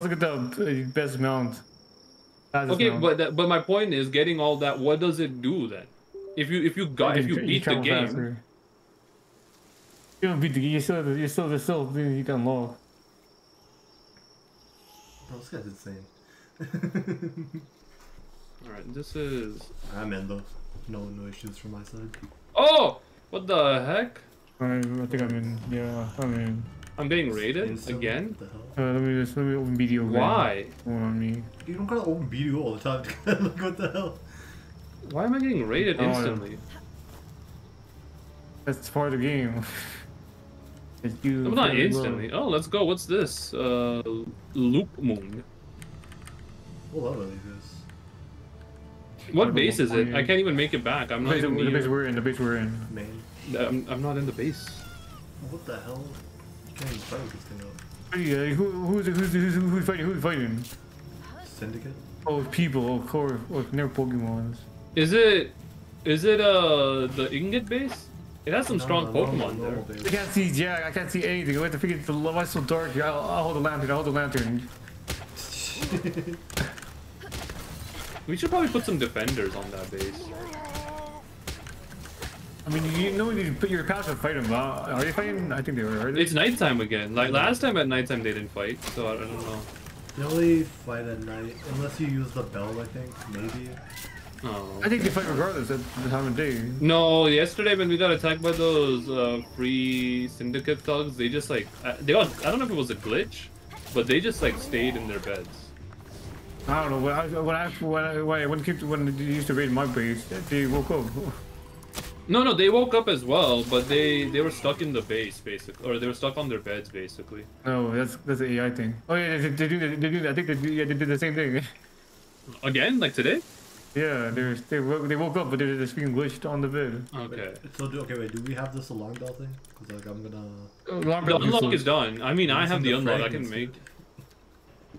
Look at the best mount. Fastest Okay, mount. but that, but my point is getting all that. What does it do then? If you if you got if you can- beat the game, faster. You don't beat the game. You still, you still, there's still things you can unlock. Bro, this guy's insane. all right. This is. I'm in though. No, no issues from my side. Oh, what the heck? I, I think I'm in. Yeah, I'm in. I'm getting raided Instantly? again. What the hell? Uh, let me just let me open video. again. Why? Hold on me. You don't gotta open BDO all the time. like what the hell? Why am I getting raided Oh, yeah. instantly? That's part of the game. you. I'm not very instantly. Oh, let's go. What's this? Uh, Loupmoon. What level is this? What base is it? I can't even make it back. I'm not base, even the base we're in. The base we're in. Main. I'm, I'm not in the base. What the hell? You can't even fight with this thing up. Yeah, who, who's, who's, who's, who's fighting? Who's fighting? Syndicate? Oh, people. Of course. Oh, never Pokemons. Is it? Is it uh the Ingot base? It has some No, strong no, normal- Pokemon normal there. I can't see Jack. I can't see anything. I have to figure the why it's so dark here. I'll, I'll hold the lantern. I'll hold the lantern. We should probably put some defenders on that base. I mean, you know, you put your pals to fight them. Uh, are they fighting? I think they were. Are they? It's nighttime again. Like last time at nighttime they didn't fight, so I, I don't know. You only fight at night, unless you use the bell, I think, maybe. Oh. I think they fight regardless at the time of day. No, yesterday when we got attacked by those uh, free syndicate thugs, they just like uh, they got. I don't know if it was a glitch, but they just like stayed in their beds. I don't know. When I when I when I, when I when, kids, when they used to raid my base, they woke up. No, no, they woke up as well, but they they were stuck in the base basically, or they were stuck on their beds basically. No, that's that's an AI thing. Oh yeah, they, they do they do. I think they do, yeah, they did the same thing. Again, like today? Yeah, they were, they woke, they woke up, but they're just being glitched on the bed. Okay. So, do, okay, wait, do we have this alarm bell thing? Because, like, I'm gonna... Alarm bell The bell unlock is done. I mean, I have in the unlock. I can make. dude.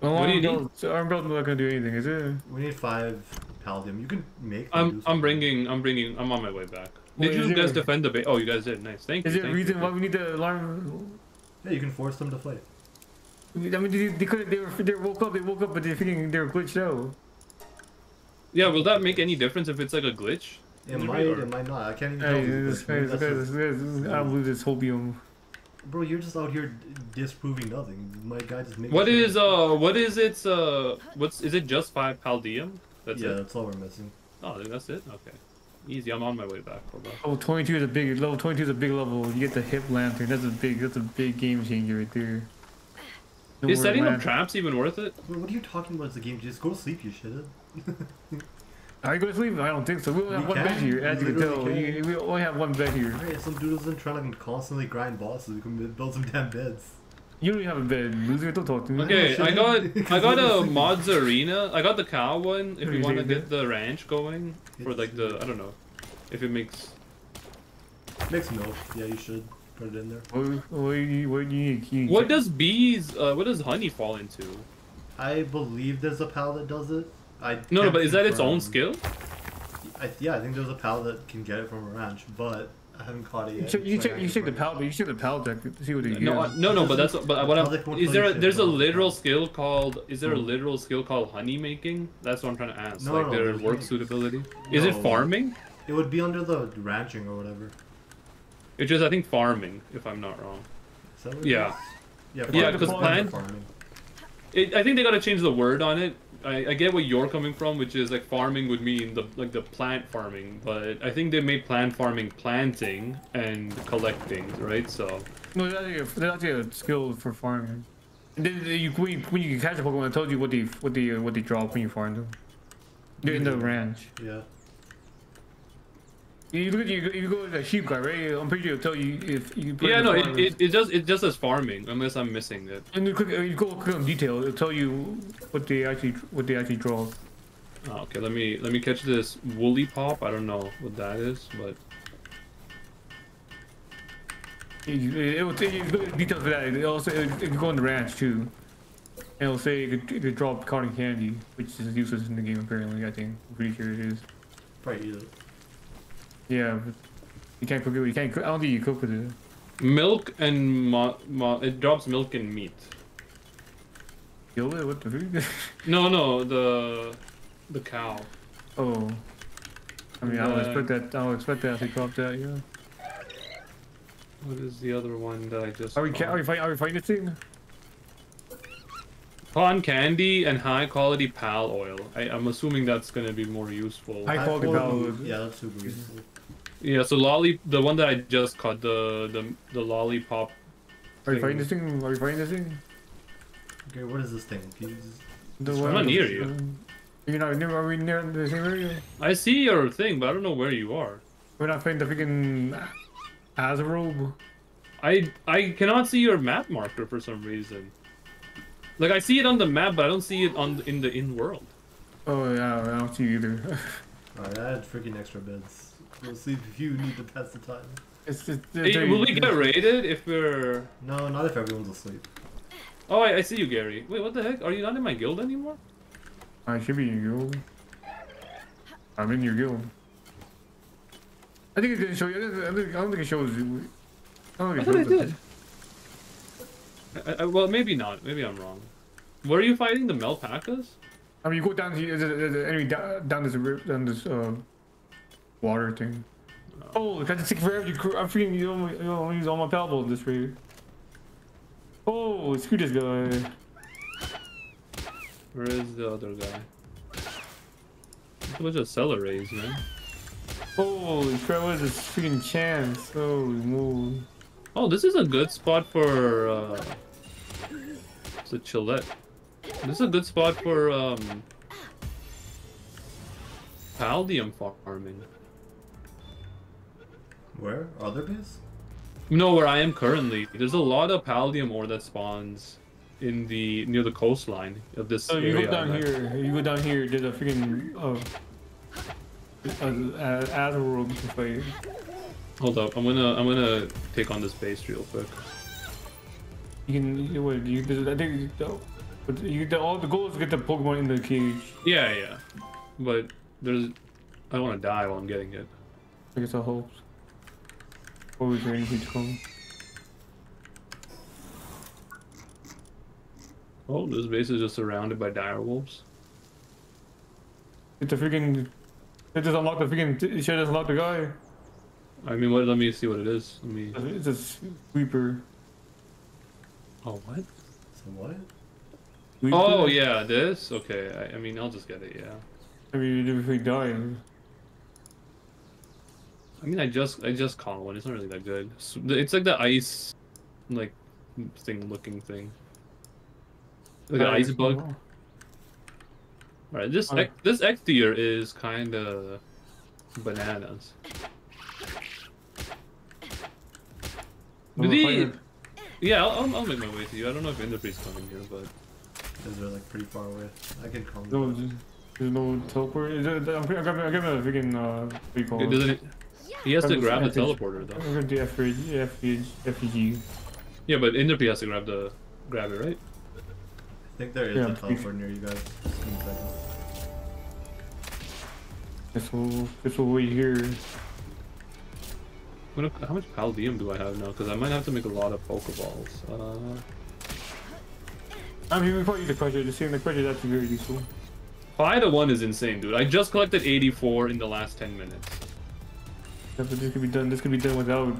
Alarm do you bell, need? So alarm bell's not gonna do anything, is it? We need five Paldium. You can make I'm I'm bringing I'm bringing I'm on my way back. Did you guys there- defend the base? Oh, you guys did. Nice. Thank Is you. Is there a reason you. why we need the alarm? Yeah, you can force them to fight. I mean, they, they couldn't. They were. They woke up. They woke up, but they're thinking they were glitched out. Yeah, will that make any difference if it's like a glitch? It might, raid, it might not. I can't even Hey, tell you. this Maybe guy, this that's guy, just- this I don't believe this hopium. Bro, you're just out here disproving nothing. My guy just makes What is uh what is its uh what's is it just five Paldium? That's yeah, it. that's all we're missing. Oh, then that's it. Okay, easy. I'm on my way back. Hold on. Oh, 22 is a big level. 22 is a big level. You get the hip lantern. That's a big. That's a big game changer right there. No Is more setting up traps even worth it? What are you talking about? It's a game. Just go to sleep, you shithead. Are you going to sleep? I don't think so. We only have We one can. bed here, as We you can tell. We, can. we only have one bed here. Alright, some dude isn't trying to constantly grind bosses. We can build some damn beds. You don't have a bed. Loser, don't talk to me. Okay, I got I got a the- mods arena. I got the cow one. If you you want to get the ranch going for like the I don't know, if it makes. Makes milk. Yeah, you should put it in there. What, what, you, what you? You need What does bees? Uh, what does honey fall into? I believe there's a pal that does it. I No, no, but is that its own skill? I, yeah, I think there's a pal that can get it from a ranch, but I haven't caught it You yet. check, you so I check, can't you check the confirm. pal, you check the pal deck to see what they No, use. I- no, no, but that's but what I'm. How's Is there a, there's a literal skill called? Is there a Hmm. literal skill called honey making? That's what I'm trying to ask. No, like no, their there's work no- suitability. Is it farming? It would be under the ranching or whatever. It's just I think farming, if I'm not wrong. Is that what Yeah. is? Yeah, Yeah, 'cause plant- farming. It, I think they gotta change the word on it. I, I get where you're coming from, which is like farming would mean the like the plant farming, but I think they made plant farming planting and collecting, right? So No, that's actually a, that's actually a skill for farming. Then you, when, you, when you catch a Pokemon, it tells you what they what they uh, what they drop when you farm them. They're in the ranch. Yeah. You look at you, you go to the sheep guy, right? I'm pretty sure it'll tell you if you. put yeah, no, it, it, it just it just says farming unless I'm missing it. And you, click, uh, you go click on detail. It'll tell you what they actually what they actually draw. Oh, okay, let me let me catch this woolly pop. I don't know what that is, but You, it will tell you look at details for that. It also it, it can go on the ranch too. And it'll say it could, it could drop cotton candy, which is useless in the game apparently. I think I'm pretty sure it is. Probably eat it. Yeah, but you can't cook it. You can't. Cook, I don't think you cook with it. milk and mo- mo- it drops milk and meat. kill it? What the fuck? No, no, the the cow. oh. I mean, I don't Uh, expect that. I don't expect that to they dropped that. Yeah. What is the other one that I just? Are we? Ca- caught? are we fighting? Are we fighting this thing? Con candy and high quality pal oil. I, I'm assuming that's gonna be more useful. High quality quality- power. Yeah, that's super useful. Yeah, so lolly, the one that I just caught, the the the lollipop. Are you thing. fighting this thing? Are you fighting this thing? Okay, what is this thing? Can you just- The I'm not near you. Uh, you're not near. Are we near the same area? I see your thing, but I don't know where you are. We're not fighting the freaking Azurobe. I I cannot see your map marker for some reason. Like I see it on the map, but I don't see it on in the in world. Oh yeah, I don't see you either. Alright, I had freaking extra beds. We'll see if you need to pass the time. it's just. Hey, will we get raided if we're? No, not if everyone's asleep. Oh, I, I see you, Gary. Wait, what the heck? Are you not in my guild anymore? I should be in your guild. I'm in your guild. I think it didn't show you. I don't I don't- think it shows you. I don't think it I shows did. I, I, well, maybe not. Maybe I'm wrong. Were you fighting the Melpacas? I mean, you go down to there's a, enemy down, down this ri- down this uh, water thing. Oh, that's take forever. You, cr- I'm freaking you don't, you don't use all my paddle this way. Oh, screw this guy. Where is the other guy? It's a bunch of celeries, man. Holy crap! What is this freaking chance? Holy moly! Oh, this is a good spot for. Uh, it's a Chillet. This is a good spot for um. Paldium farming. Where? Other base? No, where I am currently, there's a lot of Paldium ore that spawns in the near the coastline of this So you area. go down I'm here. You go down here. There's a freaking uh, uh, Azrael to fight. Hold up, I'm gonna I'm gonna take on this base real quick. You can you, what you I think the, but you the, all the goal is to get the Pokemon in the cage. Yeah, yeah, but there's I don't want to die while I'm getting it. I guess that helps. Always waiting for you to come. Oh, this base is just surrounded by dire wolves. It's a freaking. It just unlocked the freaking. It should just unlock the guy. I mean, what? Let me see what it is. Let me. It's a Sweepa. Oh, what? So what? Sweepa? Oh yeah, this. Okay, I, I mean, I'll just get it. Yeah. I mean, if we die. I mean, I just I just caught one. It's not really that good. It's like the ice, like thing looking thing. Like an ice bug. All right, this. X, this X tier is kind of bananas. Do the, yeah, I'll, I'll, I'll make my way to you. I don't know if Enderpee's coming here, but Because they're like pretty far away. I can come. No, there's- there's no teleport. Is there, I'm, I'm, I'm, I'm giving a freaking, uh, what do you it it? doesn't. He has to grab the just- I'm just- teleporter though. I'm gonna do FPG, FPG, FPG. Yeah, but Enderpee has to grab the grab it, right? I think there is Yeah, a please. teleport near you guys. Just give me a second. This will, this will wait here. What if- how much Paldium do I have now? Because I might have to make a lot of Pokeballs. Uh, I mean, we probably use the crusher. Just seeing the crusher, that's very useful. five to one is insane, dude. I just collected 84 in the last 10 minutes. Yeah, but this could be done. This could be done without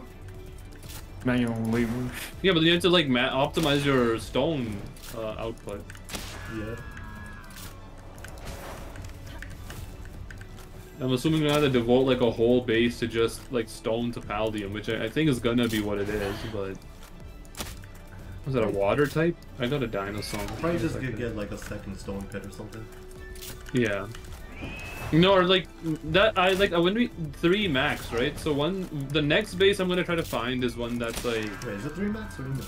manual labor. Yeah, but you have to like ma- optimize your stone uh, output. Yeah. I'm assuming we have to devote like a whole base to just like stone to Paldium, which I, I think is gonna be what it is, but. Was that a water type? I got a dinosaur. Probably just get, get like a second stone pit or something. Yeah. No, or like that. I like when we three max, right? So one, the next base I'm gonna try to find is one that's like. Wait, is it three max or no?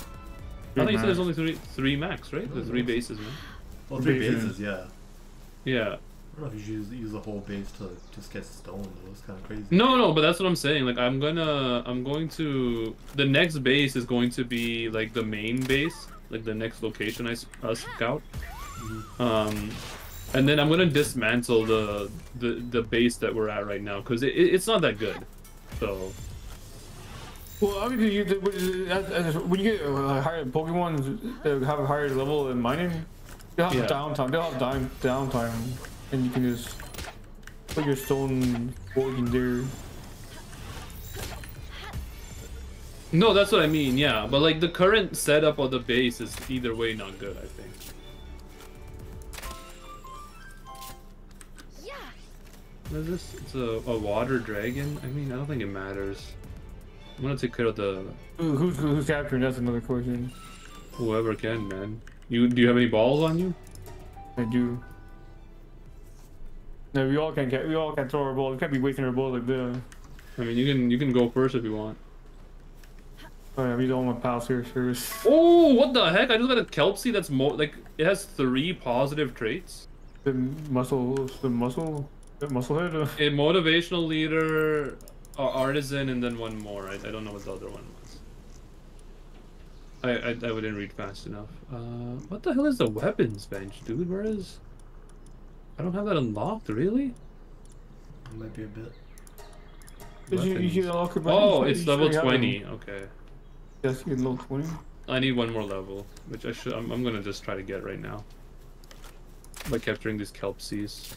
I think you said there's only three three max, right? There's three bases, man. Well, three Bases. bases, yeah. Yeah. I don't know if you should use, use the whole base to just get stone It was kind of crazy. No, no, but that's what I'm saying. Like I'm gonna, I'm going to. The next base is going to be like the main base, like the next location I uh, scout. Um, and then I'm gonna dismantle the the the base that we're at right now because it, it, it's not that good. So Well, obviously, you, the- when- as- as- when you get uh, higher Pokemon that have a higher level in mining, They'll have Yeah. downtime. They'll have down downtime, and you can just put your stone in there. No, that's what I mean. Yeah, but like the current setup of the base is either way not good. I think. What is this? It's a, a water dragon. I mean, I don't think it matters. I'm gonna take care of the Who, who's who's capturing? That's another question. whoever can, man. You do you have any balls on you? I do. No, we all can ca- we all can throw our ball. We can't be wasting our ball like this. I mean, you can you can go first if you want. Oh yeah, we don't want pals here first. Oh, what the heck? I just got a Kelpsea that's mo like it has three positive traits. The muscle, the muscle, the muscle head. Uh, A motivational leader, a artisan, and then one more. I, I don't know what the other one was. I, I I wouldn't read fast enough. Uh, what the hell is the weapons bench, dude? Where is? I don't have that unlocked, really. It might be a bit. Did you, you Weapons. should unlock it Oh, default, it's level should twenty. them. Okay. Yes, you level twenty. I need one more level, which I should. I'm, I'm gonna just try to get right now. By capturing these Kelpseas.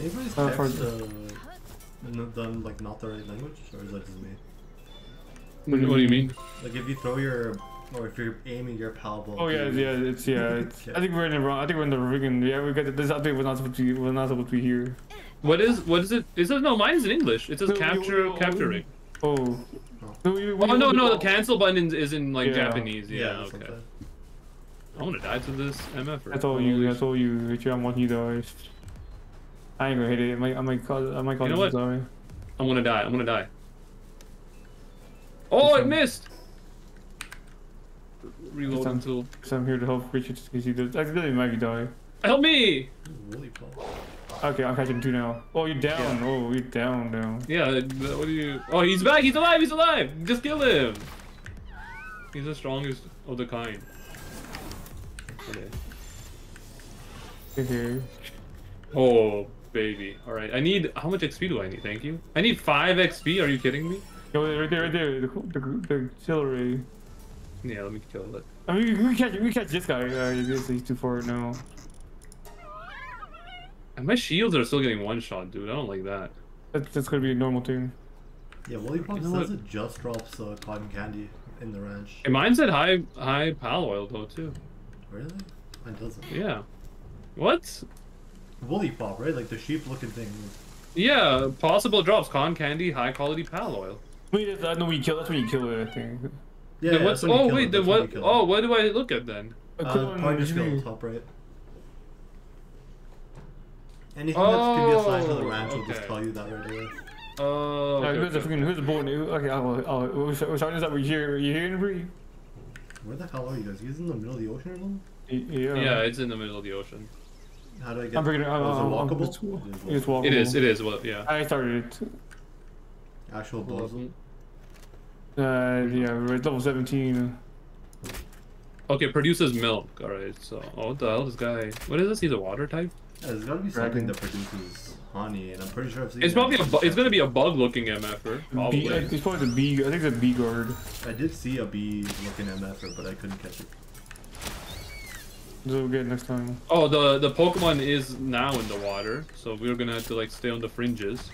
Anybody's Uh, text uh, n- done like not the right language, or is that just me? What, what do you mean? Like if you throw your, or if you're aiming your power ball. Oh yeah, yeah, it's yeah. It's, Yeah. I think we're in the wrong. I think we're in the freaking. Yeah, we got this. I think we're not supposed to. Be, we're not supposed to be here. What is what is it? It says no. Mine is in English. It says No, capture we- capturing. Oh. Oh. No, we, we, Oh no we- no the cancel button is, is in like Yeah. Japanese. Yeah, that's okay. something. I want to die to this MF. I told you. I told you. Richard, I'm watching you die. I ain't gonna hit it. I might. I might cause. I might cause You know you to die. I'm gonna die. I'm gonna die. Oh, it missed. Reload Listen. until. So I'm here to help Richard because he does. I really might be die. Help me! Woolly. Okay, I'm catching two now. Oh, you're down. Oh, you're down down. Yeah. Uh, what do you? Oh, he's back. He's alive. He's alive. Just kill him. He's the strongest of the kind. Okay. Okay. Oh, baby. All right. I need. How much XP do I need? Thank you. I need five XP. Are you kidding me? Yo, right there, right there. The the, the artillery. Yeah. Let me kill it. I mean, we, we catch we catch this guy. Uh, he's, he's too far now. And my shields are still getting one shot, dude. I don't like that. That's, that's gonna be a normal thing. Yeah, Woolly paw You know says what? it just drops uh, cotton candy in the ranch. And mine said high high pal oil though too. Really? Mine doesn't. Yeah. What? Woolipop, right? Like the sheep looking thing. Yeah, possible drops, con candy, high quality pal oil. Wait, that's, I know when you kill. That's when you kill it. I think. Yeah, Then yeah, what's that's when you oh wait, it, then that's when you what oh what do I look at then? Uh, kill him, partner usually- skill, top right. Anything that can be assigned to the Oh, ranch will just tell you that right away. Oh, Uh, okay, who's the okay. freaking who's the board? Okay, I'll, I'll, we're starting this up. Are you here? Are you here in Bree? Where the hell are you guys? You guys in the middle of the ocean or something? Yeah. Yeah, it's in the middle of the ocean. How do I get? I'm bringing it. I'm, oh, is it I'm, I'm, walkable? it's, It is walkable. walkable. It is, it is, well, yeah. I started it. Actual puzzle. Uh, yeah, we're at level 17. Okay, produces milk. Alright, so, oh, what the hell, this guy, what is this? He's a water type? Yeah, there's gotta be Dragon. something that produces honey, and I'm pretty sure I've seen. It's probably a, in it's gonna be a bug-looking MFer, probably. B, it's probably the I think it's a Beegarde. I did see a bee looking MF, er, but I couldn't catch it. So we'll get next time. Oh, the the Pokemon is now in the water, so we're gonna have to like stay on the fringes.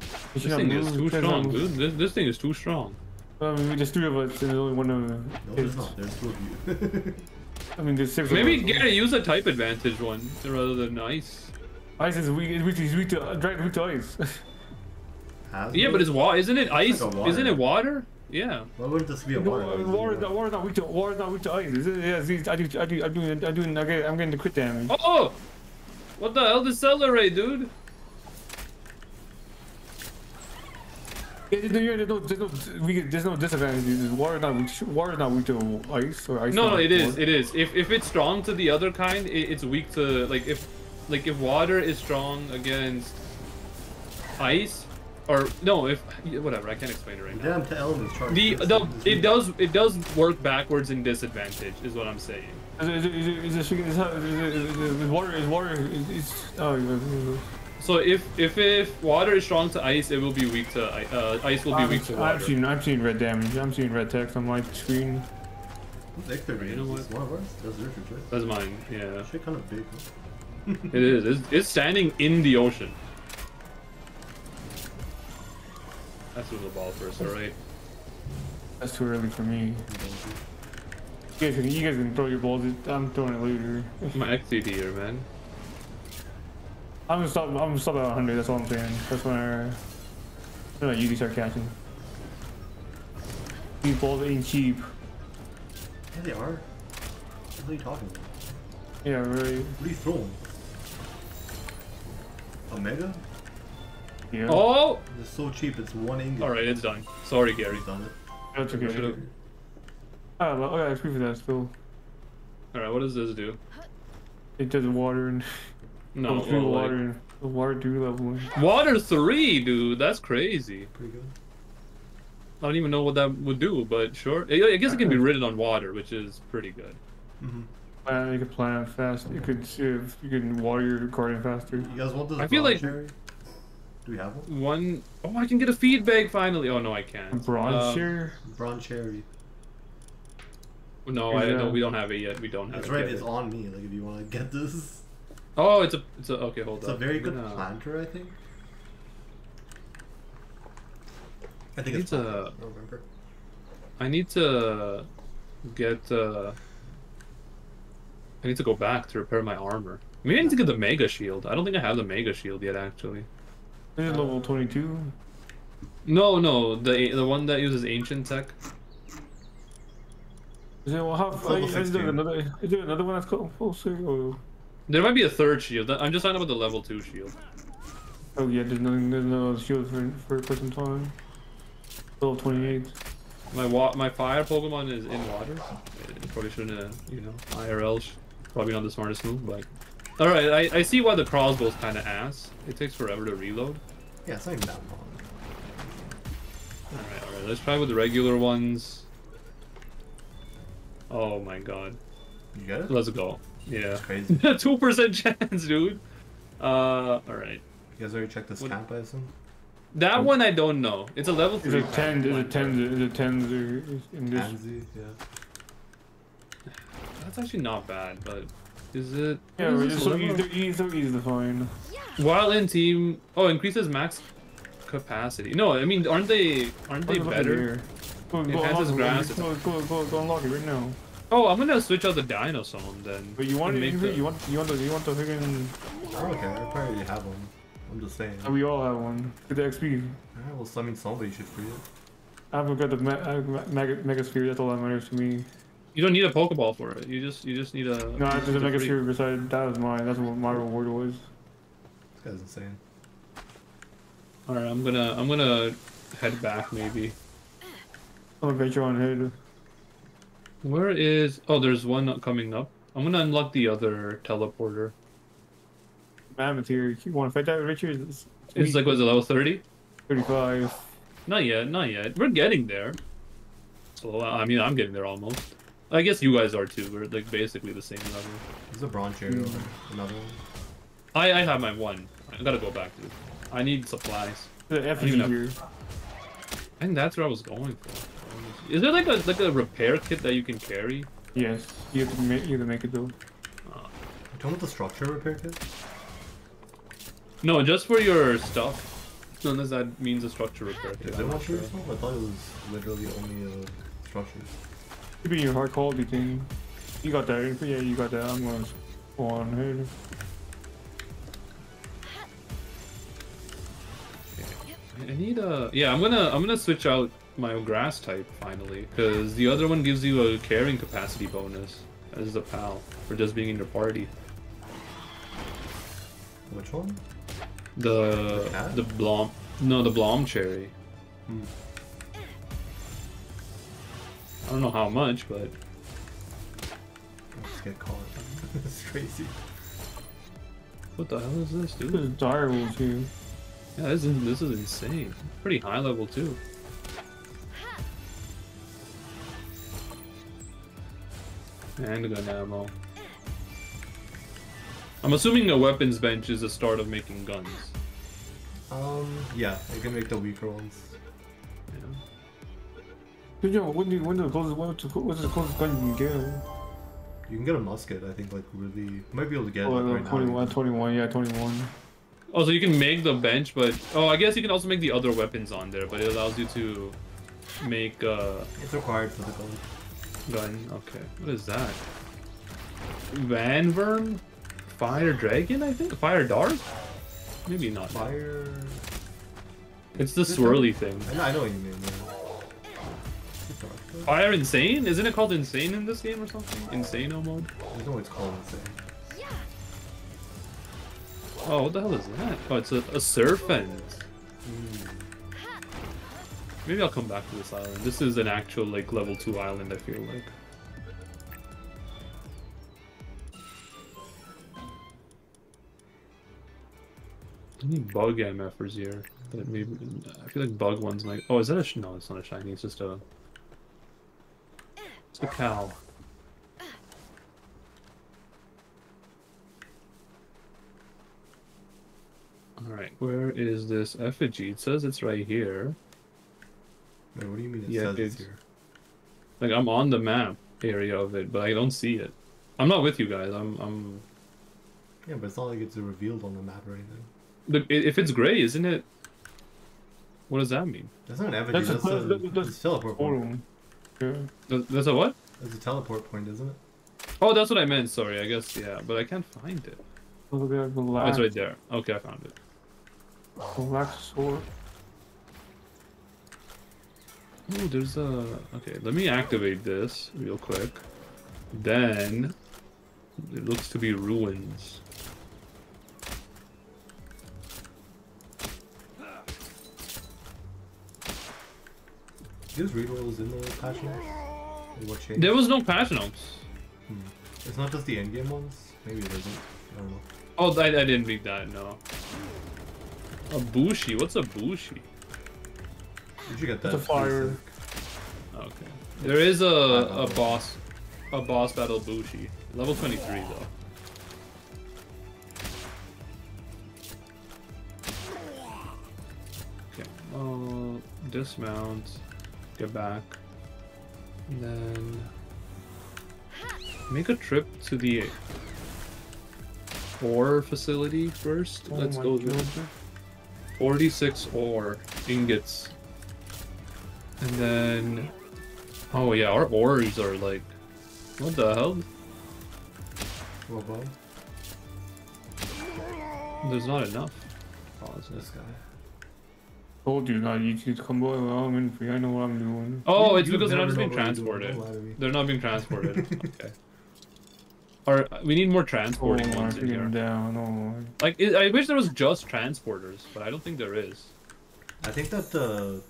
You This should not thing is too strong, dude. This, this thing is too strong. I mean, there's three of us, and there's only one of them. No, there's not. There's two of you. I mean, there's six Maybe of us. Gary use a type advantage one rather than ice. Ice is weak. It's weak, it's weak to. Uh, weak to ice. Yeah, but it's water. Isn't it ice? like. Isn't it water? Yeah. Why wouldn't this be a No, water? water, water, not- water's not weak to. Water's not weak to ice. Is it? Yeah, see, I do. I do. I'm. I'm. I get, I'm getting the crit damage. Oh! oh! What the hell? Decelerate, dude. Yeah, there's no, there's no, there's no, we, there's no disadvantage. Water not weak. Water not weak to ice or ice. No, no, weak it to is. water. It is. If if it's strong to the other kind, it, it's weak to like if like if water is strong against ice, or no, if whatever. I can't explain it right now. Damn, to elements charge. The the this it is- does it does work backwards in disadvantage is what I'm saying. Is it, is it, is it, is it, is water, is water, is, is, oh, So if if if water is strong to ice, it will be weak to uh, ice. Will be I'm, weak to water. I'm water. seeing I'm seeing red damage. I'm seeing red text on my screen. What's You know what? It's one of ours? That's? That's mine. Yeah, Shit kind of big, huh? it is. It's, it's standing in the ocean. That's with the ball first, alright. That's too early for me. You guys can you guys can throw your balls. I'm throwing it later. My XCD here, man. I'm gonna stop. I'm gonna stop at 100. That's all I'm saying. That's when I, when I usually start catching. These balls ain't cheap. Yeah, they are. What are you talking about? Yeah, right. What are you throwing? A mega? Yeah. Oh! It's so cheap, it's one ingot. Alright, it's done. Sorry, Gary. He's done it. That's okay. Should've- Oh, ah, well, I got XP for that still. Alright, what does this do? It does water and No, goes through the like- water and the water do level. Water 3, dude. That's crazy. Pretty good. I don't even know what that would do, but sure. I I guess it can be uh, ridden on water, which is pretty good. Mm-hmm. Plant, you can plant fast. You could if you can water your garden faster. You guys want this I feel like- cherry? Do we have one? One oh I can get a feed bag finally. Oh no, I can't. Bronze Um, share. Broncherry. No, I Is, no, uh, we don't have it yet. We don't have It's it. right, yet. it's on me. Like, if you want to get this. Oh, it's a it's a okay. Hold on. It's up. a very I'm good gonna- planter, I think. I think It's it's a- planter, I remember. I need to get. uh I need to go back to repair my armor. Maybe I need to get the mega shield. I don't think I have the mega shield yet, actually. This is level 22. No, no, the the one that uses ancient tech. Is it well, how? It's level Is there another? Is there another one that's called full sir? Oh, There might be a third shield. I'm just talking about the level two shield. oh yeah. There's nothing. There's no shield for for quite some time. Level 28. My wa- my fire Pokemon is in water. It probably shouldn't, uh, you know, IRL. Probably not the smartest move, but. Alright, I, I see why the crossbow's kind of ass. It takes forever to reload. Yeah, it's not even that long. Alright, alright, let's try with the regular ones. Oh my god. You got it? Let's go. Yeah. It's crazy. 2% chance, dude. Uh, alright. You guys already checked this What- camp, I assume? That one I don't know. It's a level Is 3. it 10? Is it 10? Is it 10 in this? Pansy, yeah. That's actually not bad, but is it? Yeah, we're just this so level? easy, easy, so easy to find. While in team, oh, increases max capacity. No, I mean, aren't they? Aren't they better? here. Go, go, Enhances grass. Go, go, go, go unlock it right now. Oh, I'm gonna switch out the Dinosaur then. But you want and make You, the- you want? You want the? You want the freaking? I don't care, I probably have one. I'm just saying. Oh, we all have one. Get the XP. Alright, well, I mean, somebody should free it. I haven't got the me- I have mega mega sphere. That's all that matters to me. You don't need a Pokeball for it. You just you just need a. No, I just a the mega free- sphere beside that was mine. That's what my reward was. This guy's insane. All right, I'm gonna I'm gonna head back maybe. I'm gonna venture on ahead. Where is? Oh, there's one coming up. I'm gonna unlock the other teleporter. Mammoth here. You want to fight that, Richard? It's, It's like was it level 30? 35. Not yet, not yet. We're getting there. So I mean, I'm getting there almost. I guess you guys are too. We're like basically the same level. There's a Broncherry Hmm. Another one. I I have my one. I gotta go back to. it. I need supplies. The Even effigy here. I think that's where I was going for. Is there like a like a repair kit that you can carry? Yes, you have to make you have to make it though. You talking about the structure repair kit? No, just for your stuff. Unless that means a structure repair kit. Is I'm it not one for I thought it was literally only uh, structures. Could be your hard quality thing. You got that. Yeah, you got that. I'm gonna go on ahead. I need a yeah. I'm gonna I'm gonna switch out my grass type finally because the other one gives you a carrying capacity bonus as a pal for just being in your party. Which one? The The cat? the blom no the blom cherry. Hmm. I don't know how much, but Let's just get caught. it's crazy. what the hell is this, This dude? is dire wolves here. Yeah, this is this is insane. Pretty high level too. Handgun ammo. I'm assuming a weapons bench is the start of making guns. Um, yeah, you can make the weaker ones. Yeah. Did you know when do when do the closest what's the, what's the closest gun you can get? You can get a musket, I think, like really. You might be able to get it Oh, like, no, right now. 21, 21, yeah, 21. Oh, so you can make the bench, but oh, I guess you can also make the other weapons on there, but it allows you to make uh It's required for the gold. gun. Okay, what is that? Vanwyrm, Fire Dragon, I think. Fire Dart. Maybe not. Fire. It's the This swirly thing. I know, I know what you mean. Yeah. Fire Insane? Isn't it called Insane in this game or something? Insano mode? I know it's called. Insane. Oh, what the hell is that? Oh, it's a, a serpent. Hmm. Maybe I'll come back to this island. This is an actual like level two island. I feel like. Any bug MFers here? But maybe I feel like bug ones might. Oh, is that a no? It's not a shiny. It's just a. It's a cow. All right, where is this effigy? It says it's right here. Wait, what do you mean it Yeah, says it's it's- here? Like I'm on the map area of it, but I don't see it. I'm not with you guys. I'm I'm. Yeah, but it's not like it's revealed on the map or anything. But if it's gray, isn't it? What does that mean? That's not an effigy, That's a- that's, a, that's- that's- it's a teleport point. Portal. Yeah. Th- That's a what? That's a teleport point, isn't it? Oh, that's what I meant. Sorry, I guess yeah, but I can't find it. Look at the Oh, it's right there. Okay, I found it. Relax sword. Oh, there's a. Okay, let me activate this real quick. Then it looks to be ruins. Use rerolls in the patch notes? What? There was no patch notes. It's not just the endgame ones? Maybe it isn't. I don't know. Oh, I, I didn't read that. No. A bushi. What's a bushi? Did you get that. It's a fire. basic. Okay. There is a a boss, a boss battle bushi. Level 23 though. Okay. Uh, dismount. Get back. And then make a trip to the ore facility first. Oh Let's go there. 46 ore ingots. And then Oh yeah, our ores are like what the hell? Above. There's not enough. Pause This this. guy. Told you not easy to come by. Well, I'm in free. I know what I'm doing. Oh, You- it's you because they're not just being know what you're doing, transported. don't lie to me. They're not being transported. okay. Or we need more Oh, transporting I'm ones in here. down. Oh, Like it, I wish there was just transporters, but I don't think there is. I think that the.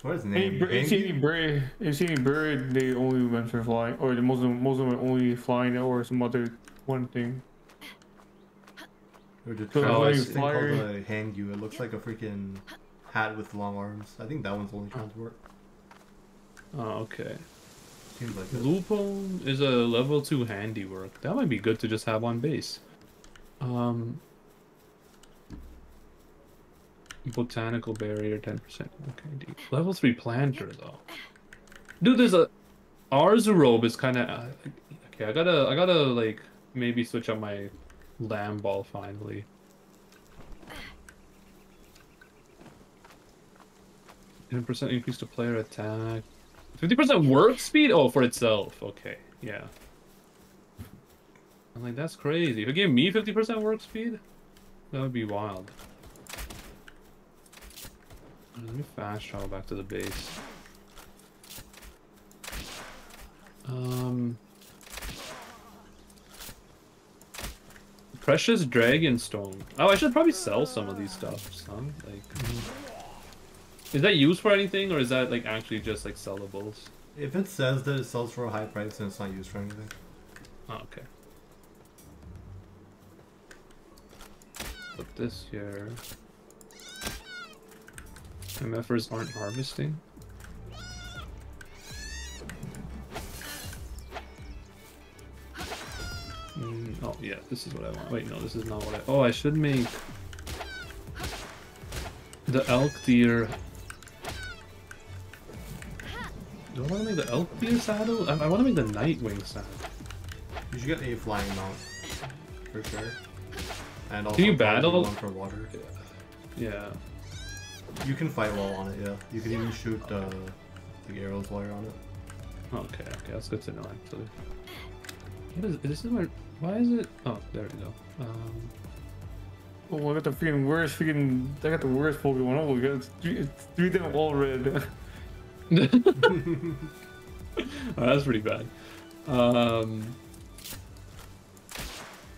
What is his Any, name? bir- if you see any bird, if you see any bird, they only went for flying, or the most of them, most of them are only flying or some other one thing. Or the So Oh, I this see. called Flyer. a Hangyu. It looks like a freaking hat with long arms. I think that one's only transport. Oh, okay. Seems like it. Lupo is a level two handiwork. That might be good to just have on base. Um, botanical barrier, ten percent. Okay, dude. level three planter though. Dude, there's a Azurobe is kind of uh, okay. I gotta, I gotta like maybe switch up my Lamball finally. Ten percent increase to player attack. Fifty percent work speed? Oh, for itself. Okay, yeah. I'm like, that's crazy. If it gave me fifty percent work speed, that would be wild. Let me fast travel back to the base. Um, precious dragonstone. Oh, I should probably sell some of these stuff. Like, mm. is that used for anything, or is that like actually just like sellables? If it says that it sells for a high price, then it's not used for anything. Oh, okay. Put this here. MFers aren't harvesting. Oh yeah, this is what I want. Wait, no, this is not what I. Oh, I should make. The elk deer. Do I want to make the elk deer saddle? I, I want to make the Nitewing saddle. You should get a flying mount for sure. And also Can you probably battle? one for water. Yeah. You can fight while on it, yeah. You can even shoot uh, like arrows while you're on it. Okay, okay, that's good to know actually. What is this? Is my why is it? Oh, there we go. Um, Oh, I got the freaking worst freaking. I got the worst Pokemon. Oh, God, it's three, it's three of them all red. oh, that's pretty bad. Um,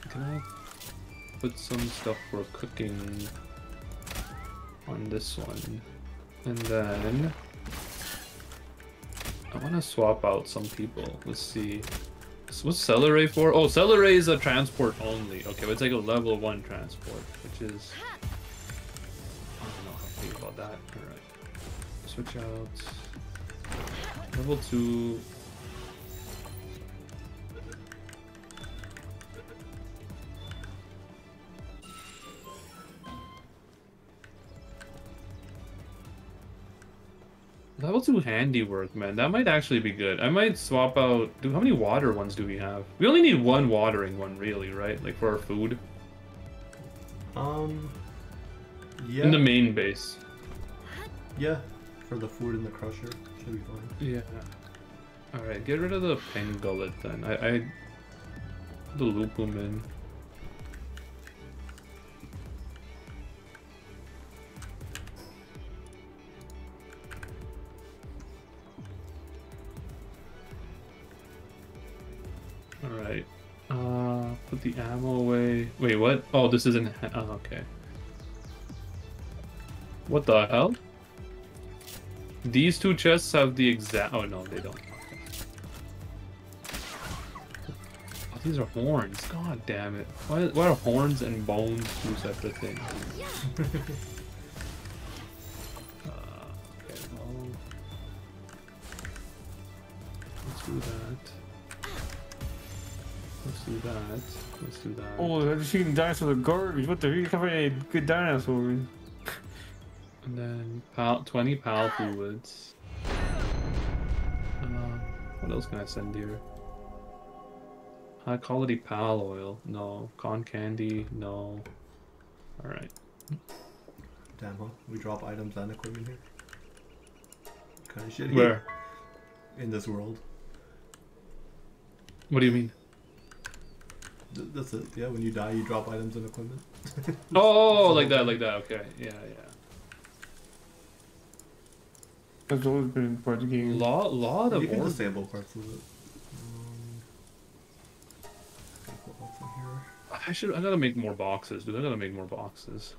can I put some stuff for cooking on this one, and then I want to swap out some people. Let's see. What's Celaray for? Oh, Celaray is a transport only. Okay, it's like a level one transport, which is I don't know how to think about that. All right, switch out. Level 2. Level 2 handiwork, man. That might actually be good. I might swap out... Do How many water ones do we have? We only need one watering one, really, right? Like, for our food. Um, yeah, In the main base. yeah, for the food in the crusher should be fine. Yeah. Alright, get rid of the Pengullet then. I, I the Lupumin. Alright. Uh put the ammo away. Wait, what? Oh, this isn't oh okay. What the hell? These two chests have the exact. Oh no, they don't. Oh, these are horns. God damn it! Why, why are horns and bones two separate things? uh, let's do that. Let's do that. Let's do that. oh, I just eating dinosaurs are garbage. What the? You can't find any good dinosaurs. And then pal 20 pal fluids. Uh, what else can I send here? High quality pal oil. No. Con candy. No. Alright. Damn, huh? We drop items and equipment here. Kind of shitty. Where? In this world. What do you mean? Th- That's it. Yeah, when you die, you drop items and equipment. Oh, like that, like that. Okay. Yeah, yeah. That's always been part of the game. Lot, lot of you can disable parts of it. Um, okay, what else in here? I should. I gotta make more boxes, dude. I gotta make more boxes.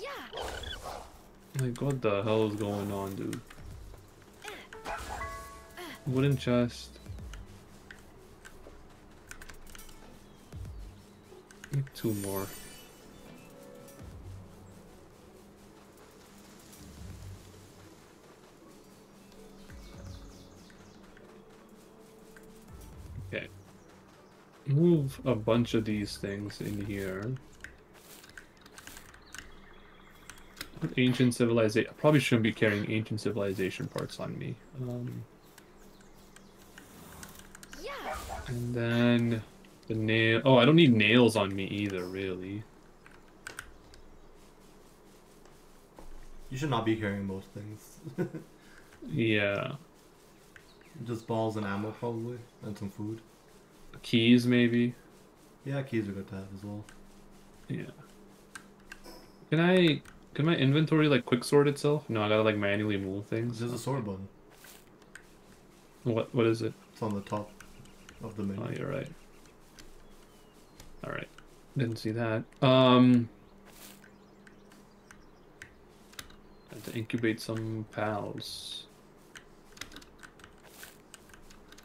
Yeah. Like, what the hell is going on, dude? Wooden chest. Make two more. Okay. Move a bunch of these things in here. Ancient civilization. I probably shouldn't be carrying ancient civilization parts on me. Um, Yeah. and then the nail. Oh, I don't need nails on me either, really. You should not be carrying most things. Yeah, Just balls and ammo, probably, and some food. keys maybe. Yeah, keys are good to have as well. Yeah. Can I? Can my inventory like quick sort itself? No, I gotta like manually move things. There's a sword button. What? What is it? It's on the top of the menu. Oh, you're right. All right. Didn't see that. Um. I have to incubate some pals.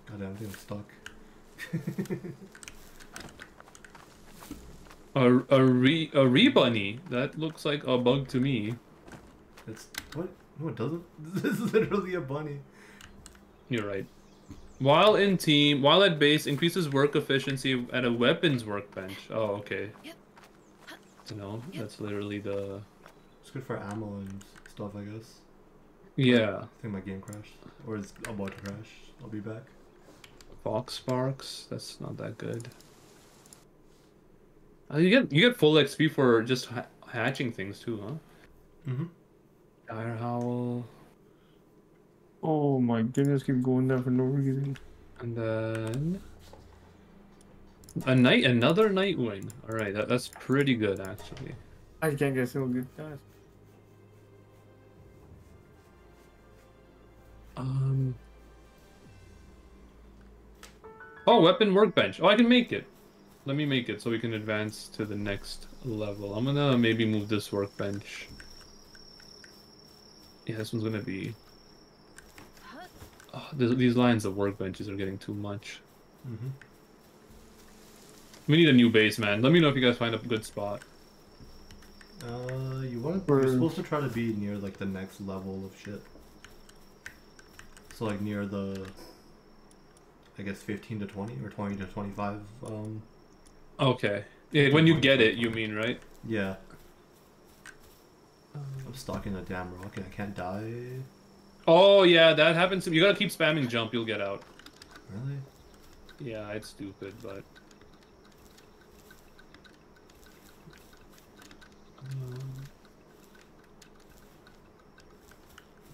God damn, I'm getting stuck. A a re a Ribbuny. That looks like a bug to me. It's what? No, it doesn't. This is literally a bunny. You're right. While in team, while at base, increases work efficiency at a weapons workbench. Oh, okay. Yep. know, no, that's literally the It's good for ammo and stuff, I guess. Yeah. I think my game crashed. Or it's about to crash. I'll be back. Foxparks. That's not that good. Uh, you get you get full XP for just ha hatching things too, huh? Mm-hmm. Direhowl, Oh my goodness, keep going down for no reason. and then a night, another Nitewing. All right, that, that's pretty good actually. I can't get single good guys. Um. Oh, weapon workbench. Oh, I can make it. Let me make it so we can advance to the next level. I'm gonna maybe move this workbench. Yeah, this one's gonna be. Oh, these lines of workbenches are getting too much. Mm-hmm. We need a new base, man. Let me know if you guys find a good spot. Uh, you want We're- you're supposed to try to be near like the next level of shit. So like near the, I guess fifteen to twenty or twenty to twenty-five. Um, Okay. Yeah, when you get it, you mean, right? yeah. I'm stuck in a damn rock and I can't die. Oh, yeah, that happens to me. You gotta keep spamming jump, you'll get out. Really? Yeah, it's stupid, but. Um,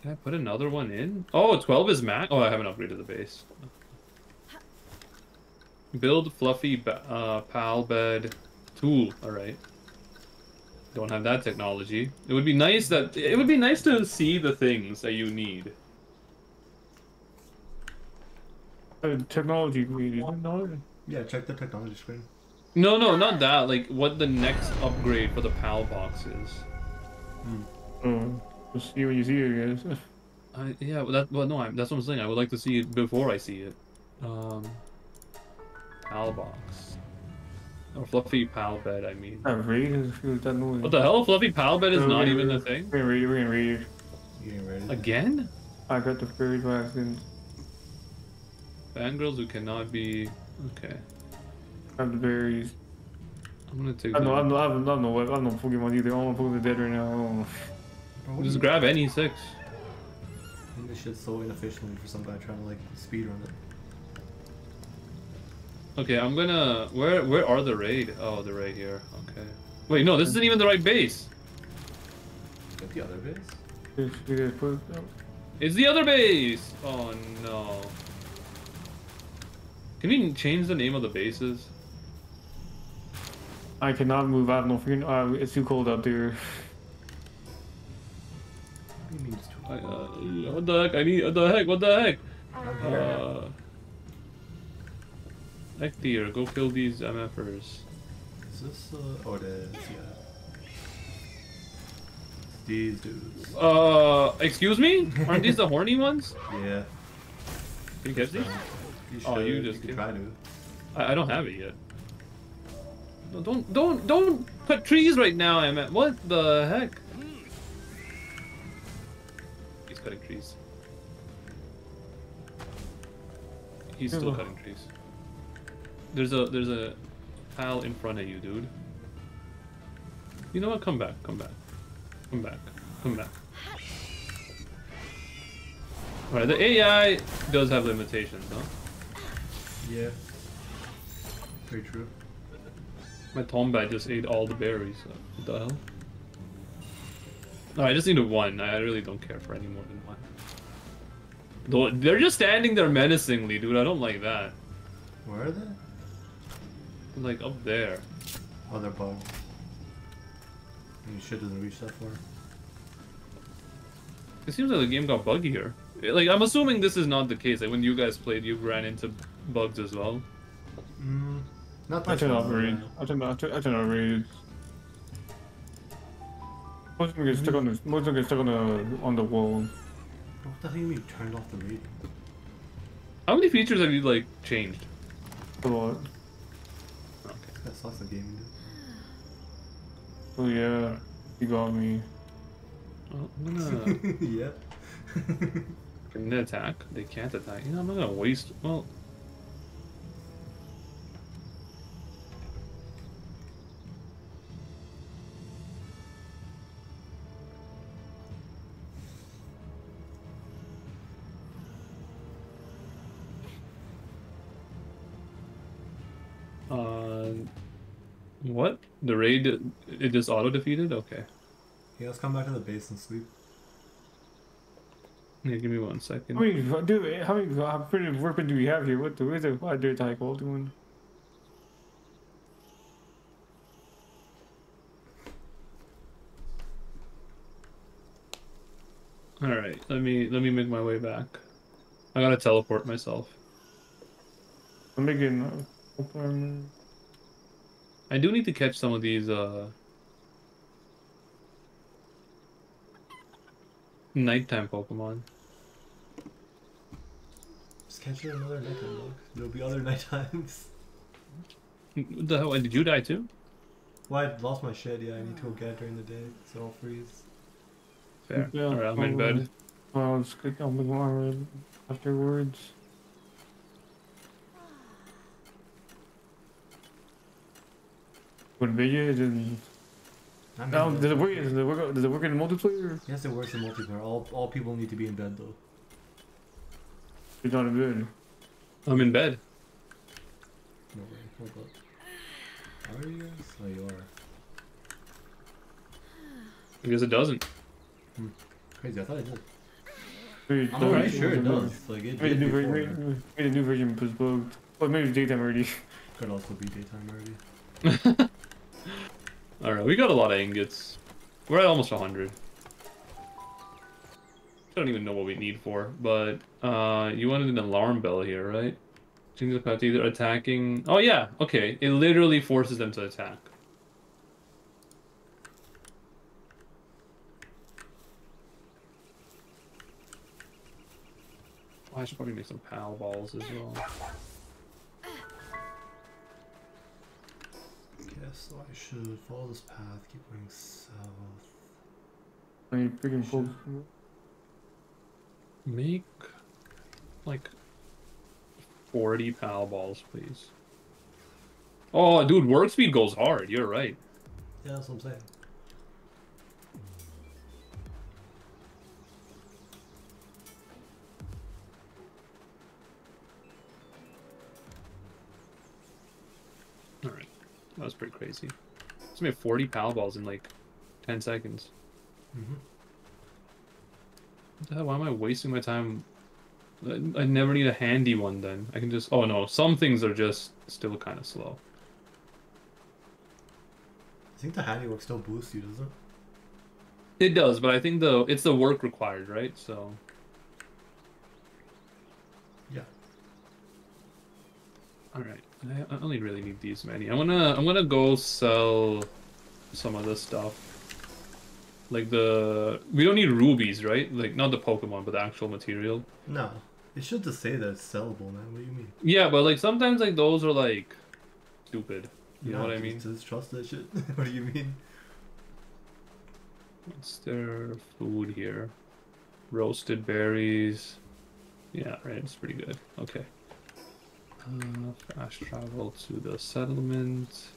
Can I put another one in? Oh, 12 is max. Oh, I haven't upgraded the base. Build fluffy ba- uh, pal bed tool. All right. Don't have that technology. It would be nice that it would be nice to see the things that you need. Uh, technology grade, is it not? Yeah. Check the technology screen. No, no, not that. Like what the next upgrade for the PAL box is. Oh, just see when you see it, I guess. I, yeah, but that. Well, no, I, that's what I'm saying. I would like to see it before I see it. Um, PAL box. Or fluffy PAL bed. I mean. That raid is that noise. What the hell? Fluffy PAL bed is Oh, not even yeah. a thing. We're gonna raid, we're gonna raid. You getting ready? Again? I got the fairy by accident. Fangirls who cannot be. Okay. I have the berries. I'm gonna take. I know. I'm not, I'm not, no, I'm not Pokemon either. All my Pokemon dead right now. Oh. Bro, what Just grab any six. I think this shit's so inefficiently for some guy trying to like speedrun it. Okay, I'm gonna. Where where are the raid? Oh, they're right here. Okay. Wait, no, this isn't even the right base. Get the other base. Just, you guys put. It's the other base! Oh no. Can we change the name of the bases? I cannot move. I have no freaking. Uh, it's too cold out there. What do you mean it's too I, uh, what the heck? I need. What the heck? What the heck? Uh. Ectir, go kill these MFers. Is this uh oh it is, yeah. These dudes. Uh, excuse me? Aren't these the horny ones? Yeah. Can you catch these? You should Oh, you just you can try to. I, I don't have it yet. No, don't, don't, don't cut trees right now, Emmett. What the heck? He's cutting trees. He's still Yeah. cutting trees. There's a, there's a pal in front of you, dude. You know what? Come back, come back. Come back, come back. Alright, the AI does have limitations, huh? Yeah. Very true. My Tombat just ate all the berries. so What the hell? No, I just need a one. I really don't care for any more than one. Though they're just standing there menacingly, dude. I don't like that. Where are they? Like up there. Other they're bugged. And shit doesn't reach that far. It seems like the game got buggier. Like I'm assuming this is not the case. Like when you guys played, you ran into bugs as well. Mm, not I this turned one, off though, raid. yeah. I turned, I turned, I turned off raid. Most of them get stuck on the, most of them get stuck on the, on the wall. What the hell you mean turned off the read? How many features have you like changed? A lot. That's lots of dude. Oh yeah, you got me. Oh, I'm gonna. yep. Can they attack. They can't attack. You know, I'm not gonna waste. Well. Uh, what? The raid, it just auto defeated? Okay. Yeah, let's come back to the base and sleep. Yeah, give me one second. How many, dude, how many, how many weapon do we have here? What the, where's the, what dirt type old one? All right, let me let me make my way back. I gotta teleport myself. I'm making, uh, I do need to catch some of these uh nighttime Pokemon. Just catch it another nighttime dog. There'll be other night times. What the hell? Did you die too? Well, I lost my shed, yeah, I need to go get it during the day, so I'll freeze. Fair. Yeah, All right, I'm in probably. bed. I'll just click on the one afterwards. What video is it? I'm Now, in does it work? Does it work? Does it work in multiplayer? Yes, it works in multiplayer. All, all people need to be in bed, though. It's not good. I'm in bed. No way. Hold up. Are you guys? Oh, you are. I guess it doesn't. Hmm. Crazy, I thought it did. Wait, I'm pretty it sure it wasn't does. Like, it Maybe the did new version. Maybe the new version was bugged. Well, maybe it's daytime already. Could also be daytime already. All right, we got a lot of ingots. We're at almost 100. I don't even know what we need for, but uh, you wanted an alarm bell here, right? Change the path to either attacking. Oh yeah, okay. It literally forces them to attack. Oh, I should probably make some pal balls as well. Okay, so I should follow this path, keep going south. I mean, freaking folks. Make like 40 pal balls, please. Oh, dude, work speed goes hard. You're right. Yeah, that's what I'm saying. That was pretty crazy. Just made 40 pal balls in like 10 seconds. Mm-hmm. What the hell? Why am I wasting my time? I, I never need a handy one then. I can just. Oh no, some things are just still kind of slow. I think the handiwork still boosts you, doesn't it? It does, but I think the it's the work required, right? So Yeah. All right, I, only really need these many. I'm gonna I'm gonna go sell some of this stuff. Like the we don't need rubies, right? Like not the Pokemon, but the actual material. No. It should just say that it's sellable, man. What do you mean? Yeah, but like sometimes like those are like stupid. You know what I mean? Just trust that shit. what do you mean? What's their food here? Roasted berries. Yeah, right. It's pretty good. Okay. Uh, fast travel to the settlement.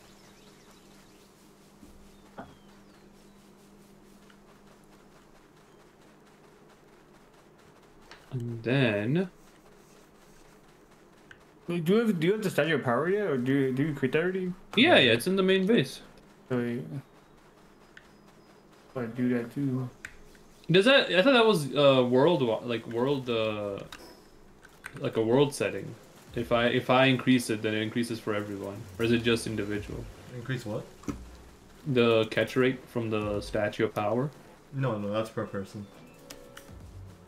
And then Wait, Do you have do you have the statue of power yet, or do you, do you quit that already? yeah, yeah, it's in the main base. So, yeah. I do that too. Does that? I thought that was uh world like world uh like a world setting. If I if I increase it, then it increases for everyone, or is it just individual? Increase what? The catch rate from the statue of power. No, no, that's per person.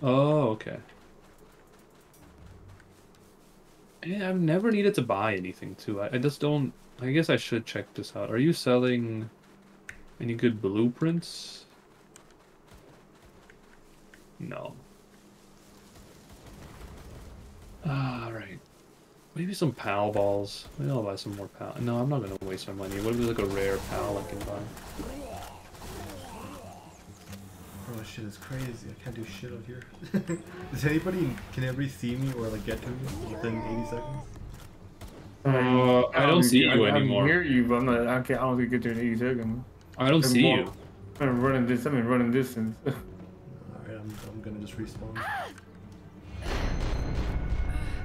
Oh, okay. Yeah, I've never needed to buy anything too. I, I just don't. I guess I should check this out. Are you selling any good blueprints? No. All right. Maybe some pal balls. Maybe I'll buy some more pal. No, I'm not gonna waste my money. What if there's like a rare pal I can buy? Bro, shit is crazy. I can't do shit out here. Does anybody, can anybody see me or like get to me within 80 seconds? Uh, I don't see you I, anymore. I hear you, but I'm not. I can't. I don't think get there in 80 seconds. I don't I'm see more- you. I'm running this. I'm in running distance. Alright, I'm, I'm gonna just respawn.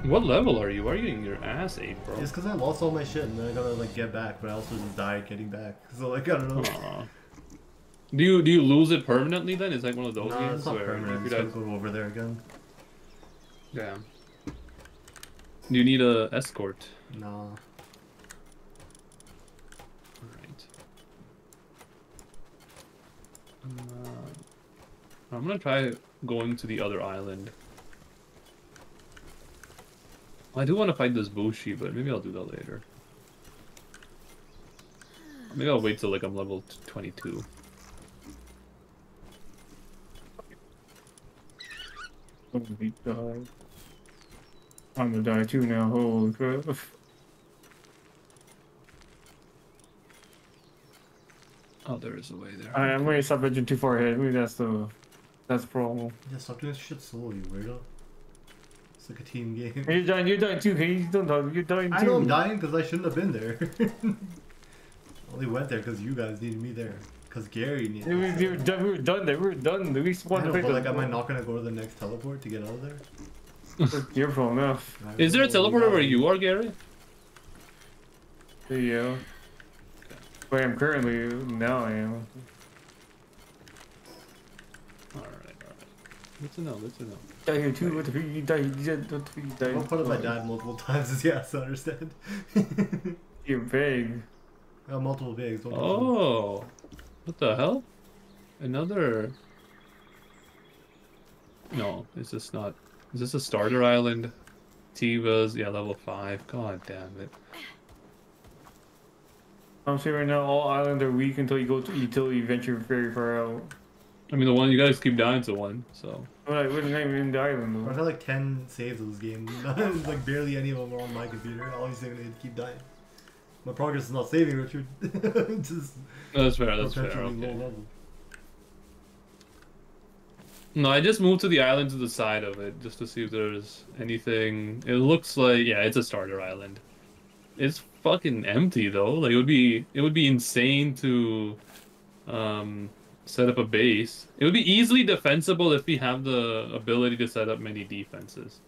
What level are you? Why are you in your ass ate, bro? It's because I lost all my shit and then I gotta like get back, but I also just died getting back. So like I don't know. Aw. Do you do you lose it permanently then? Is like one of those No, games it's not where permanent. It's you gotta go over there again. Damn. Do you need a escort? Nah. Alright. Uh, I'm gonna try going to the other island. I do want to find this Bushi, but maybe I'll do that later. Maybe I'll wait till like I'm level t- 22. Holy God. I'm gonna die too now. Holy crap. Oh, there is a way there. I, I'm gonna stop edging too far ahead. Maybe that's the that's the problem. Yeah, stop doing this shit slowly, you weirdo. It's like a team game. You're dying. You're dying too. Hey, don't die. You're dying too. I know I'm dying because I shouldn't have been there. Only went there because you guys needed me there. Because Gary needed We, me. we, were done, we were done there. We were done. At least I one know, pick but like, am I not gonna go to the next teleport to get out of there? You're from now. Is there a you teleporter where you are, Gary? Yeah. Where I'm currently now, I am. Alright, alright. Good to know, good to know. Die here too. What the freak? You die. You died. What the freak? You died. Part of my died multiple times is yes, I understand. You're big. uh, multiple bigs. Oh, what the hell? Another. No, is this not? Is this a starter island? Tiva's, yeah, level five. God damn it. I'm saying right now, all islands are weak until you go to until you venture very far out. I mean, the one you guys keep dying to one, so. But we're not even in the island I've had like 10 saves of this game. like barely any of them are on my computer. I always saving it to keep dying. My progress is not saving, Richard. Just That's fair, that's fair, okay. No, I just moved to the island to the side of it just to see if there's anything. It looks like yeah, it's a starter island. It's fucking empty though. Like it would be it would be insane to um set up a base. It would be easily defensible if we have the ability to set up many defenses.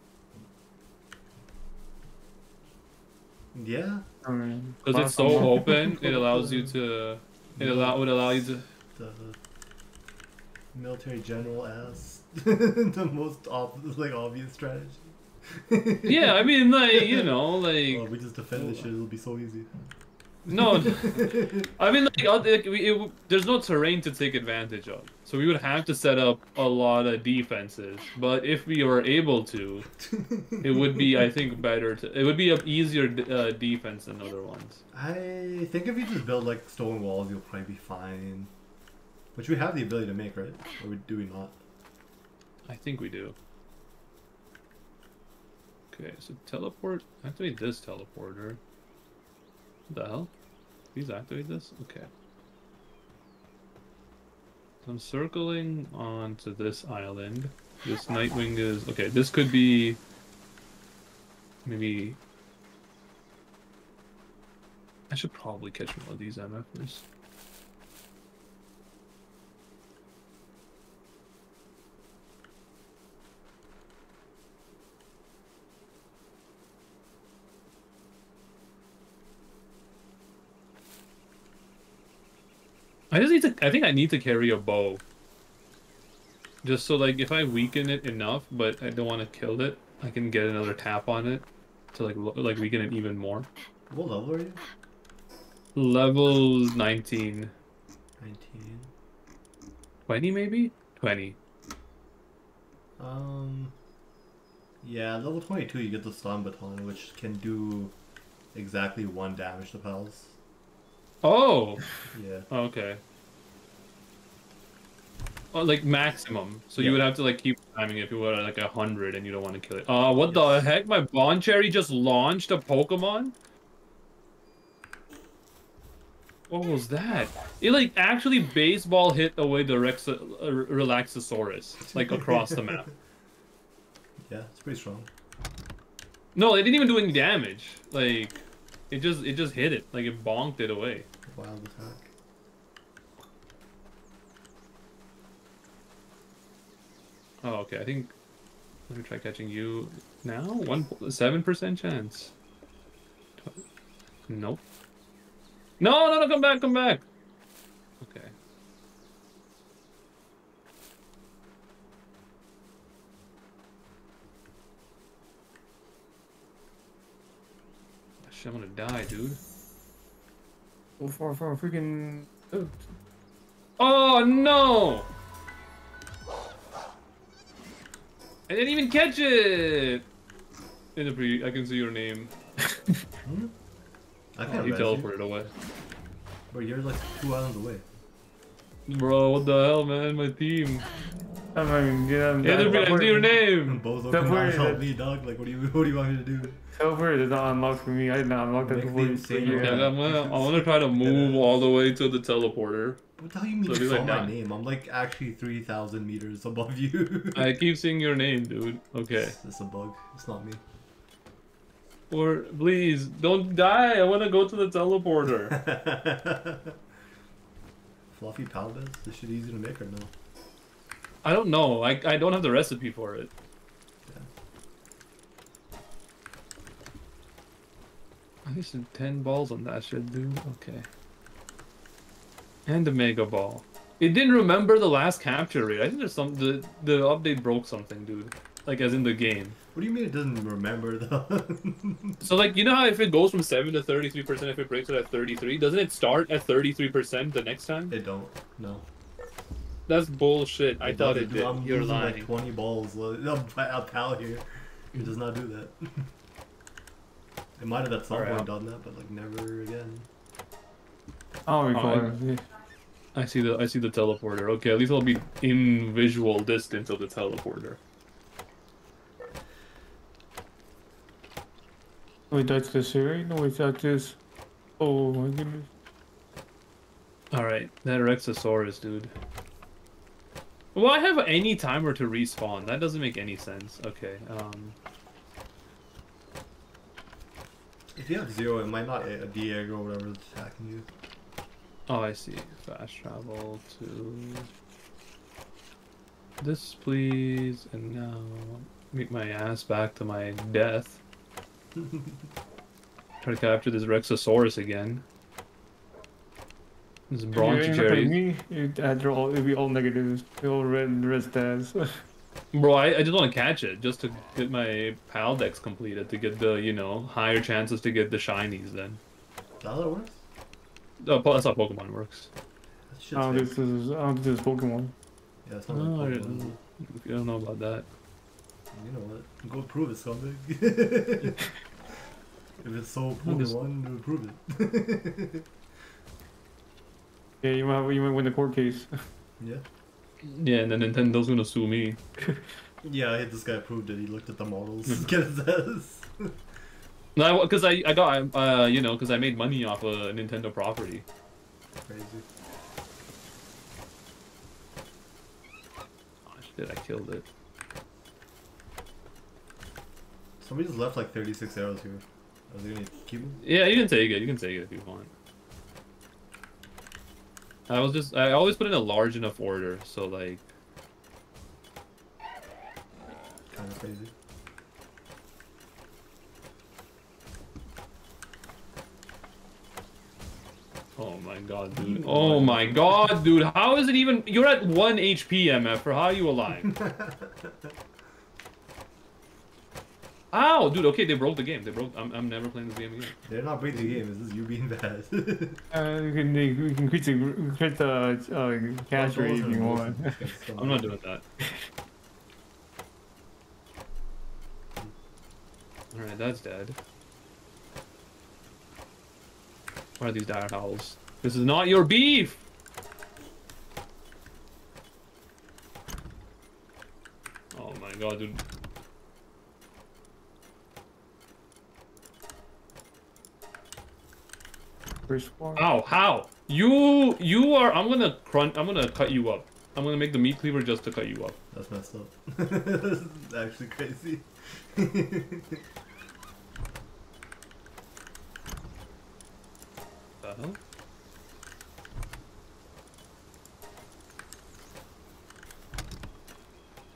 Yeah, Because it's so open, it allows you to it allow would allow you to the military general as the most ob- like obvious strategy. Yeah, I mean like you know, like Oh, we just defend this shit. It'll be so easy. No, I mean, like, like it, there's no terrain to take advantage of, so we would have to set up a lot of defenses. But if we were able to, it would be, I think, better to. It would be an easier uh, defense than other ones. I think if you just build like stone walls, you'll probably be fine. Which we have the ability to make, right? Or do we not? I think we do. Okay, so teleport. Activate this teleporter. What the hell? Please activate this? Okay. So I'm circling onto this island. This Nitewing is okay. This could be maybe. I should probably catch one of these MFers. I just need to. I think I need to carry a bow. Just so, like, if I weaken it enough, but I don't want to kill it, I can get another tap on it to like like weaken it even more. What level are you? Level 19, 19. 20 maybe, 20. Um. Yeah, level 22 you get the stun baton, which can do exactly one damage to pals. Oh, Yeah. okay. Oh, like maximum. So you would have to like keep timing if you were like a hundred and you don't want to kill it. Uh, what the heck? My Broncherry just launched a Pokemon. What was that? It like actually baseball hit away the Rex uh, Relaxosaurus like across the map. Yeah, it's pretty strong. No, it didn't even do any damage. Like, it just it just hit it. Like it bonked it away. Wild attack. Oh, okay. I think Let me try catching you now. One seven percent chance. Nope. No, no, no! Come back! Come back! Okay. I'm gonna die, dude. So far from freaking. Oh, Oh no! I didn't even catch it. In the pre, I can see your name. I Oh, can't he res you, teleported away. but you're like two islands away. Bro, what the hell, man? My team. I'm not even get out. Yeah, the I see your name. Both of Don't them worry, help that- me, dog. Like, what do you, what do you want me to do? Silver is not unlocked for me. I did not unlock that Make before you. insane, Yeah. Yeah, I'm gonna, I'm gonna try to move all the way to the teleporter. What the hell you mean So you saw like my that. name? I'm like actually 3,000 meters above you. I keep seeing your name, dude. Okay. It's a bug. It's not me. Or please don't die. I want to go to the teleporter. Fluffy powders? This shit easy to make or no? I don't know. I I don't have the recipe for it. I need some ten balls on that should do. Okay. And a mega ball. It didn't remember the last capture rate. I think there's some the the update broke something, dude. Like as in the game. What do you mean it doesn't remember though? So like you know how if it goes from seven to thirty three percent, if it breaks it at thirty three, doesn't it start at thirty three percent the next time? it don't. No. That's bullshit. I thought it doesn't. did. I'm You're losing lying. like 20 balls. A pal here. It does not do that. it might have at some Alright, point done that, but like never again. I'll Oh, record. it. I see the I see the teleporter. Okay, at least I'll be in visual distance of the teleporter. Wait, that's this here. No, wait, that's this. Oh my goodness. All right, that Rexosaurus, dude. Well, I have any timer to respawn. That doesn't make any sense. Okay. Um. If you have zero, it might not a Diego or whatever is attacking you. Oh, I see. Fast travel to this, please, and now meet my ass back to my death. Try to capture this Rexosaurus again. This If you're aiming for Broncherry. me, you'd add your all, it'd be all negatives. The all red, red stats. Bro, I, I just want to catch it just to get my PAL decks completed to get the, you know, higher chances to get the shinies then. Is that how it works? Oh, that's how Pokemon works. That I don't think this is. I don't think this is Pokemon. Yeah, it's not Oh, I like don't Pokemon. know. If you don't know about that. You know what? Go prove it, something. if it's so I'm just- Pokemon, prove it. Yeah, you might you might win the court case. yeah. Yeah, and then Nintendo's gonna sue me. Yeah, I had this guy proved it. He looked at the models. Get his ass. No, because I, I got, uh, you know, because I made money off a Nintendo property. Crazy. Oh, shit, I killed it. Somebody just left like 36 arrows here. Are they gonna keep them? Yeah, you can take it. You can take it if you want. I was just, I always put in a large enough order, so like, Kind of crazy. oh my god, dude. Oh my god, dude. How is it even, you're at 1 HP, MF, or how are you alive? Ow, dude, okay, they broke the game. They broke, I'm, I'm never playing this game again. They're not breaking the game. This is you being bad. Uh, you can you can increase the increase the uh, cash rate if you want. I'm not doing that. Alright, that's dead. What are these Direhowls? This is not your beef! Oh my god, dude. First one. Ow, how? You, you are, I'm gonna crunch, I'm gonna cut you up. I'm gonna make the meat cleaver just to cut you up. That's messed up. this is actually crazy. The hell?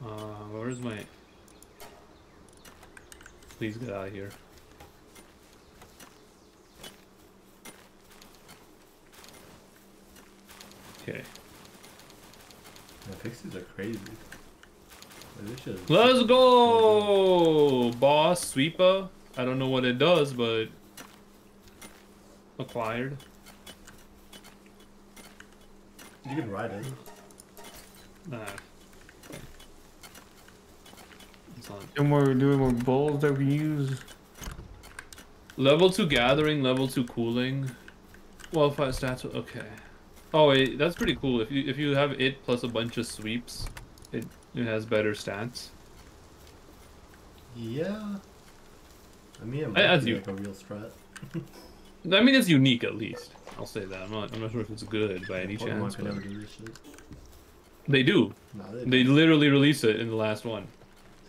Uh, where's my... Please get out of here. Okay. The fixes are crazy. Like, this shit is- Let's go! Boss, Sweepa. I don't know what it does, but acquired. You can ride it. Nah. It's not. And we're doing more balls that we use. Level 2 gathering, level 2 cooling. Well, five stats. Okay. Oh wait, that's pretty cool. If you if you have it plus a bunch of Swees, it it has better stats. Yeah. I mean, it might as be you- like a real strat. I mean, it's unique at least. I'll say that. I'm not. I'm not sure if it's good by any Pokemon chance. But do they do. Nah, they, They literally release it in the last one.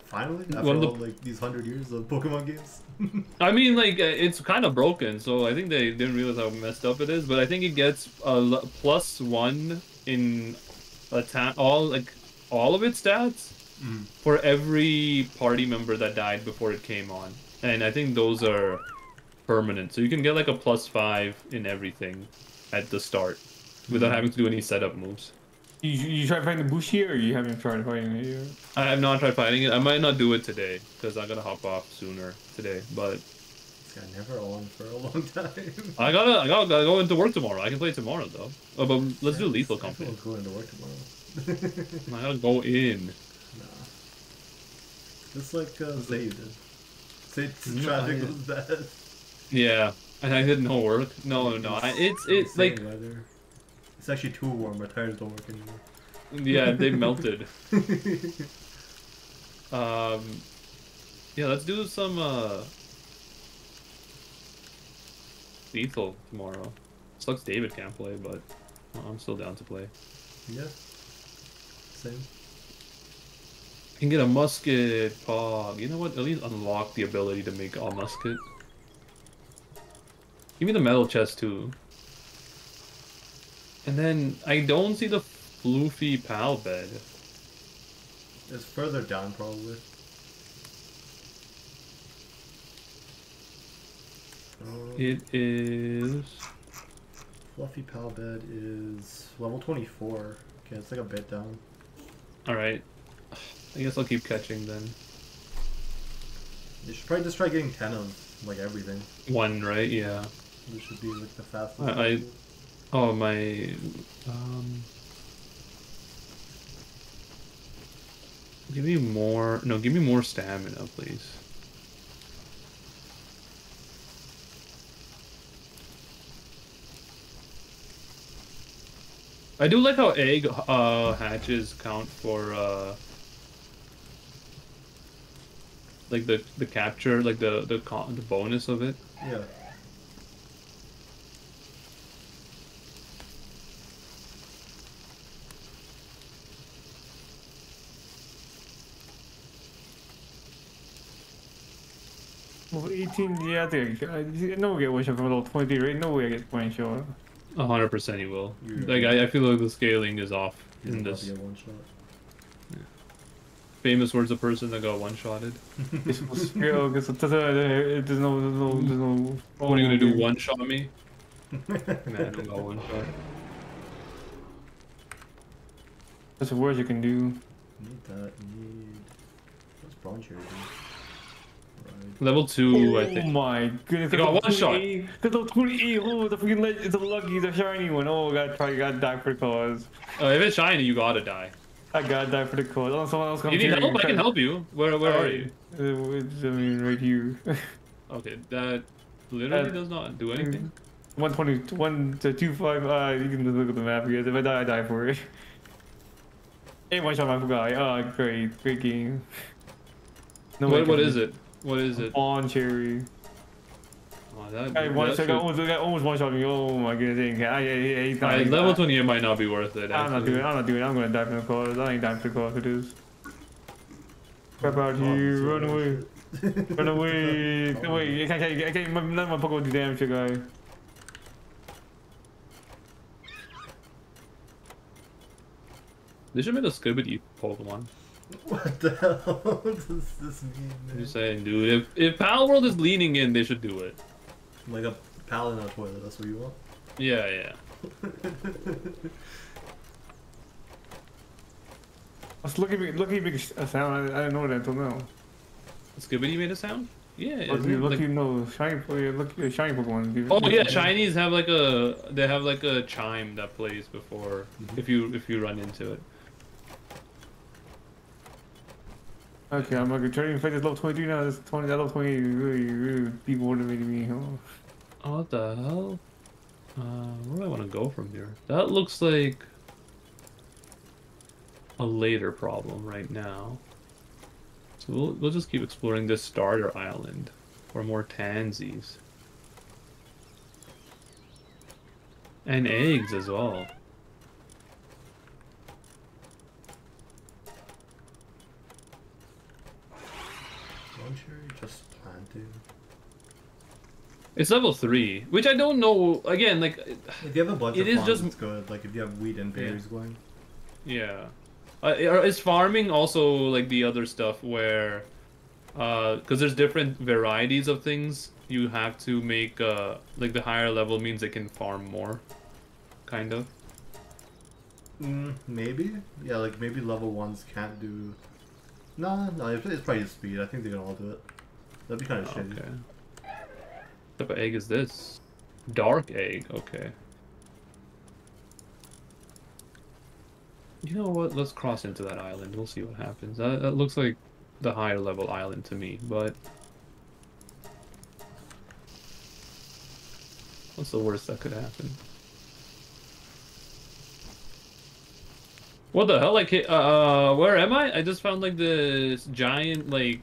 Finally after one of the- all like these hundred years of Pokemon games. I mean, like uh, it's kind of broken, so I think they didn't realize how messed up it is. But I think it gets a l- plus one in attack, all like all of its stats Mm. for every party member that died before it came on, and I think those are permanent. So you can get like a plus five in everything at the start without having to do any setup moves. You, you try finding the bush here, or you haven't tried finding it yet? I have not tried fighting it. I might not do it today because I gotta hop off sooner today. But This guy never on for a long time. I gotta, I gotta, gotta go into work tomorrow. I can play tomorrow though. Oh, but let's do lethal company. Everyone's going to work tomorrow. I gotta go in. nah. Just like uh, Zay did. Zay's No, traffic I- was bad. Yeah, and I did no work. No, no, I, it's it's like weather. It's actually too warm. My tires don't work anymore. yeah, they melted. Um, yeah, let's do some uh lethal tomorrow. Sucks David can't play, but I'm still down to play. yeah. Same. can get a musket, Pog. You know what? At least unlock the ability to make a musket. Give me the metal chest too. And then I don't see the floofy pal bed. It's further down probably. It um, is. Fluffy Pal Bed is level 24. Okay, it's like a bit down. Alright. I guess I'll keep catching then. You should probably just try getting 10 of like everything. One, right? Yeah. This should be like the fastest. I- I- Oh, my. Um. Give me more. No, give me more stamina, please. I do like how egg uh, hatches count for uh, like the the capture, like the the the bonus of it. Yeah. Well, 18, yeah, I think I, I no we get one shot from level 23, right? No way I get one shot. Hundred percent, you will. You're- Like I, I feel like the scaling is off He's in this. one shot. Famous words of person that got one shotted. It's yeah, okay, so there's no, there's no, there's no, there's no. What are you gonna do? One shot me? Man, I got one shot. That's the worst you can do. Need that. Need. What's bronze here? Right. Level two, I think. Oh my goodness! You got one shot. Cause the 28, oh, the freaking leg, it's a lucky, the shiny one. Oh, I gotta try, gotta die for the cause. Uh, if it's shiny, you gotta die. I gotta die for the cause. Oh, someone else comes You need here. help? I can help you. Where where are you? Uh, it's, I mean, right here. Okay, that literally Uh, does not do anything. 120, 1 to 25, uh, you can just look at the map guys. If I die, I die for it. Hey, one shot my guy. Oh, great, great game. No What what is it? What is it? On cherry. Oh, that, Guy one shot, almost, almost one shot me. Oh my goodness, I, I, I. Alright, he's level not- 28 might not be worth it. I'm not actually. doing. I'm not doing. it. I'm gonna die for the cause. I ain't dying for the cause. It is. Crap out here! this Run away! Run away! Come away! I can't. I can't. I can't of my Pokemon do damage to guy. They should make a Skibidi Pokemon. What the hell does this mean? I'm Man? just saying, dude. If if Palworld is leaning in, they should do it. Like a pal in a toilet. That's what you want. Yeah, yeah. I was looking, at- looking at a sound. I, I didn't know that until now. Skibidi made a sound. Yeah. Look, isn't it look, like- you know, shiny, look, uh, shiny Pokemon. Oh yeah, shinies have like a they have like a chime that plays before if you if you run into it. Okay, I'm like turning fight is level 23 now. This 20, that level 28 really, really demotivated me. Huh? Oh, what the hell? Uh, where do I want to go from here? That looks like a later problem right now. So we'll, we'll just keep exploring this starter island for more tansies. And eggs as well. Don't you just planting? It's level 3, which I don't know, again, like, If you have a bunch It of farms, just- it's good. Like if you have wheat and berries going. Yeah. Uh, is farming also like the other stuff where, because there's different varieties of things, you have to make uh like the higher level means they can farm more, kind of. Mm, maybe. Yeah, like maybe level ones can't do. No, no, it's, it's probably speed. I think they can all do it. That'd be kind of shitty. Okay. What type of egg is this? Dark egg. Okay. You know what? Let's cross into that island. We'll see what happens. That, that looks like the higher level island to me, but what's the worst that could happen? What the hell? Like, uh, where am I? I just found like this giant like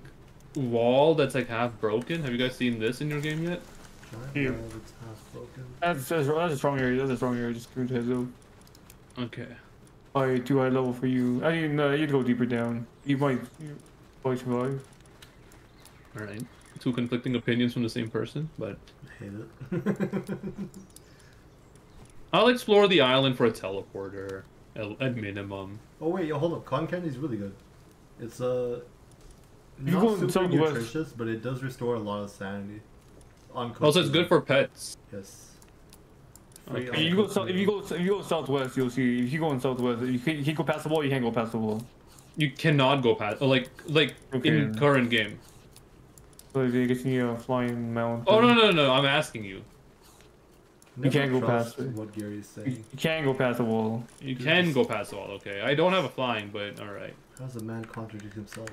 wall that's like half broken. Have you guys seen this in your game yet? Giant Yeah. wall that's. That's, that's, that's a strong area. That's a strong area. Just go to heads up. Okay. Probably too high level for you. I mean, uh, you'd go deeper down. You might, you might survive. All right. Two conflicting opinions from the same person, but I hate it. I'll explore the island for a teleporter at, at minimum. oh wait, yo, hold up. Con candy is really good. It's uh, not go super nutritious, but it does restore a lot of sanity. On oh, Also, it's good for pets. Yes. Okay. If you go, cooking sou- if you go, if you go southwest, you'll see. If you go in southwest, you can't, you can't go past the wall. You can't go past the wall. You cannot go past, oh, like, like in current game. So they get you a flying mount. Oh no no no! I'm asking you. Never can't go past. What Gary is saying. you can't go past the wall. You Dude, can go past the wall. Okay, I don't have a flying, but all right. How does a man contradict himself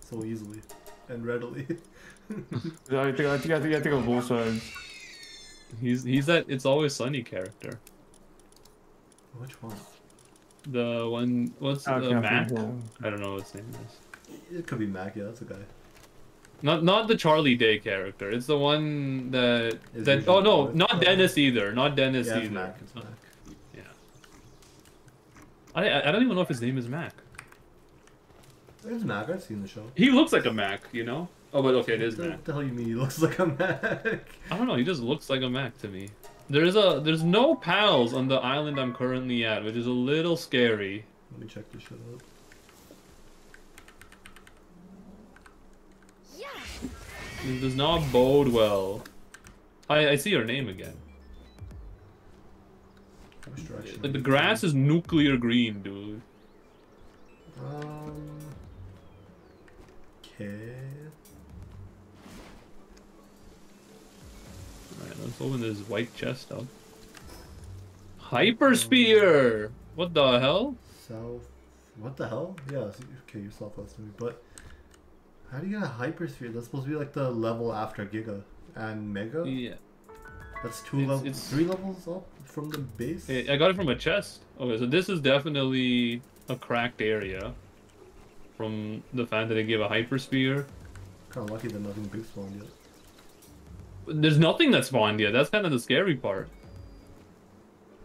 so easily and readily? I think I think I think I think on both sides. He's he's that it's always sunny character. Which one? The one what's I the can't Mac? I don't know what his name is. It could be Mac. Yeah, that's a guy. Not not the Charlie Day character. It's the one that Is that oh no, called- not Dennis either. Not Dennis yeah, it's either. Mac. It's Mac. Yeah. I I I don't even know if his name is Mac. It's Mac. I've seen the show. He looks like a Mac, you know. Oh, but okay, it is What the, Mac. what the hell you mean? He looks like a Mac. I don't know. He just looks like a Mac to me. There's a there's no pals on the island I'm currently at, which is a little scary. Let me check this shit out. It does not bode well. I I see your name again. Which direction? Like the grass is nuclear green, dude. Um. Okay. Alright, let's open this white chest up. Hyper spear. What the hell? South. What the hell? Yeah. Okay, you're southwest of me, but how do you get a hypersphere? That's supposed to be like the level after Giga and Mega. Yeah. That's two It's- levels, it's- three levels up from the base. I I got it from a chest. Okay, so this is definitely a cracked area. From the fact that they gave a hyper spear. Kind of lucky that nothing big spawned yet. There's nothing that spawned yet. That's kind of the scary part.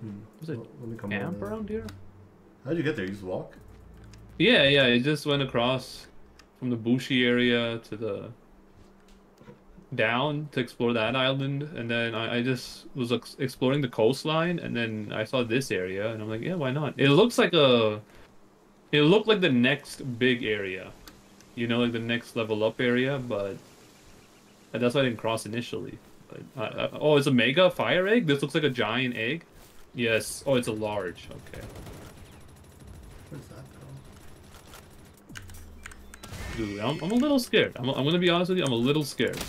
Hmm. Was it Well, let me come camp around here? How'd you get there? You just walk? Yeah, yeah. It just went across from the bushy area to the down to explore that island, and then I, I just was ex- exploring the coastline, and then I saw this area, and I'm like, yeah, why not? It looks like a It looked like the next big area. You know, like the next level up area, but and that's why I didn't cross initially. But, uh, uh, oh, it's a mega fire egg? This looks like a giant egg? Yes. Oh, it's a large. Okay. Where's that go? Dude, I'm, I'm a little scared. I'm, I'm gonna be honest with you, I'm a little scared.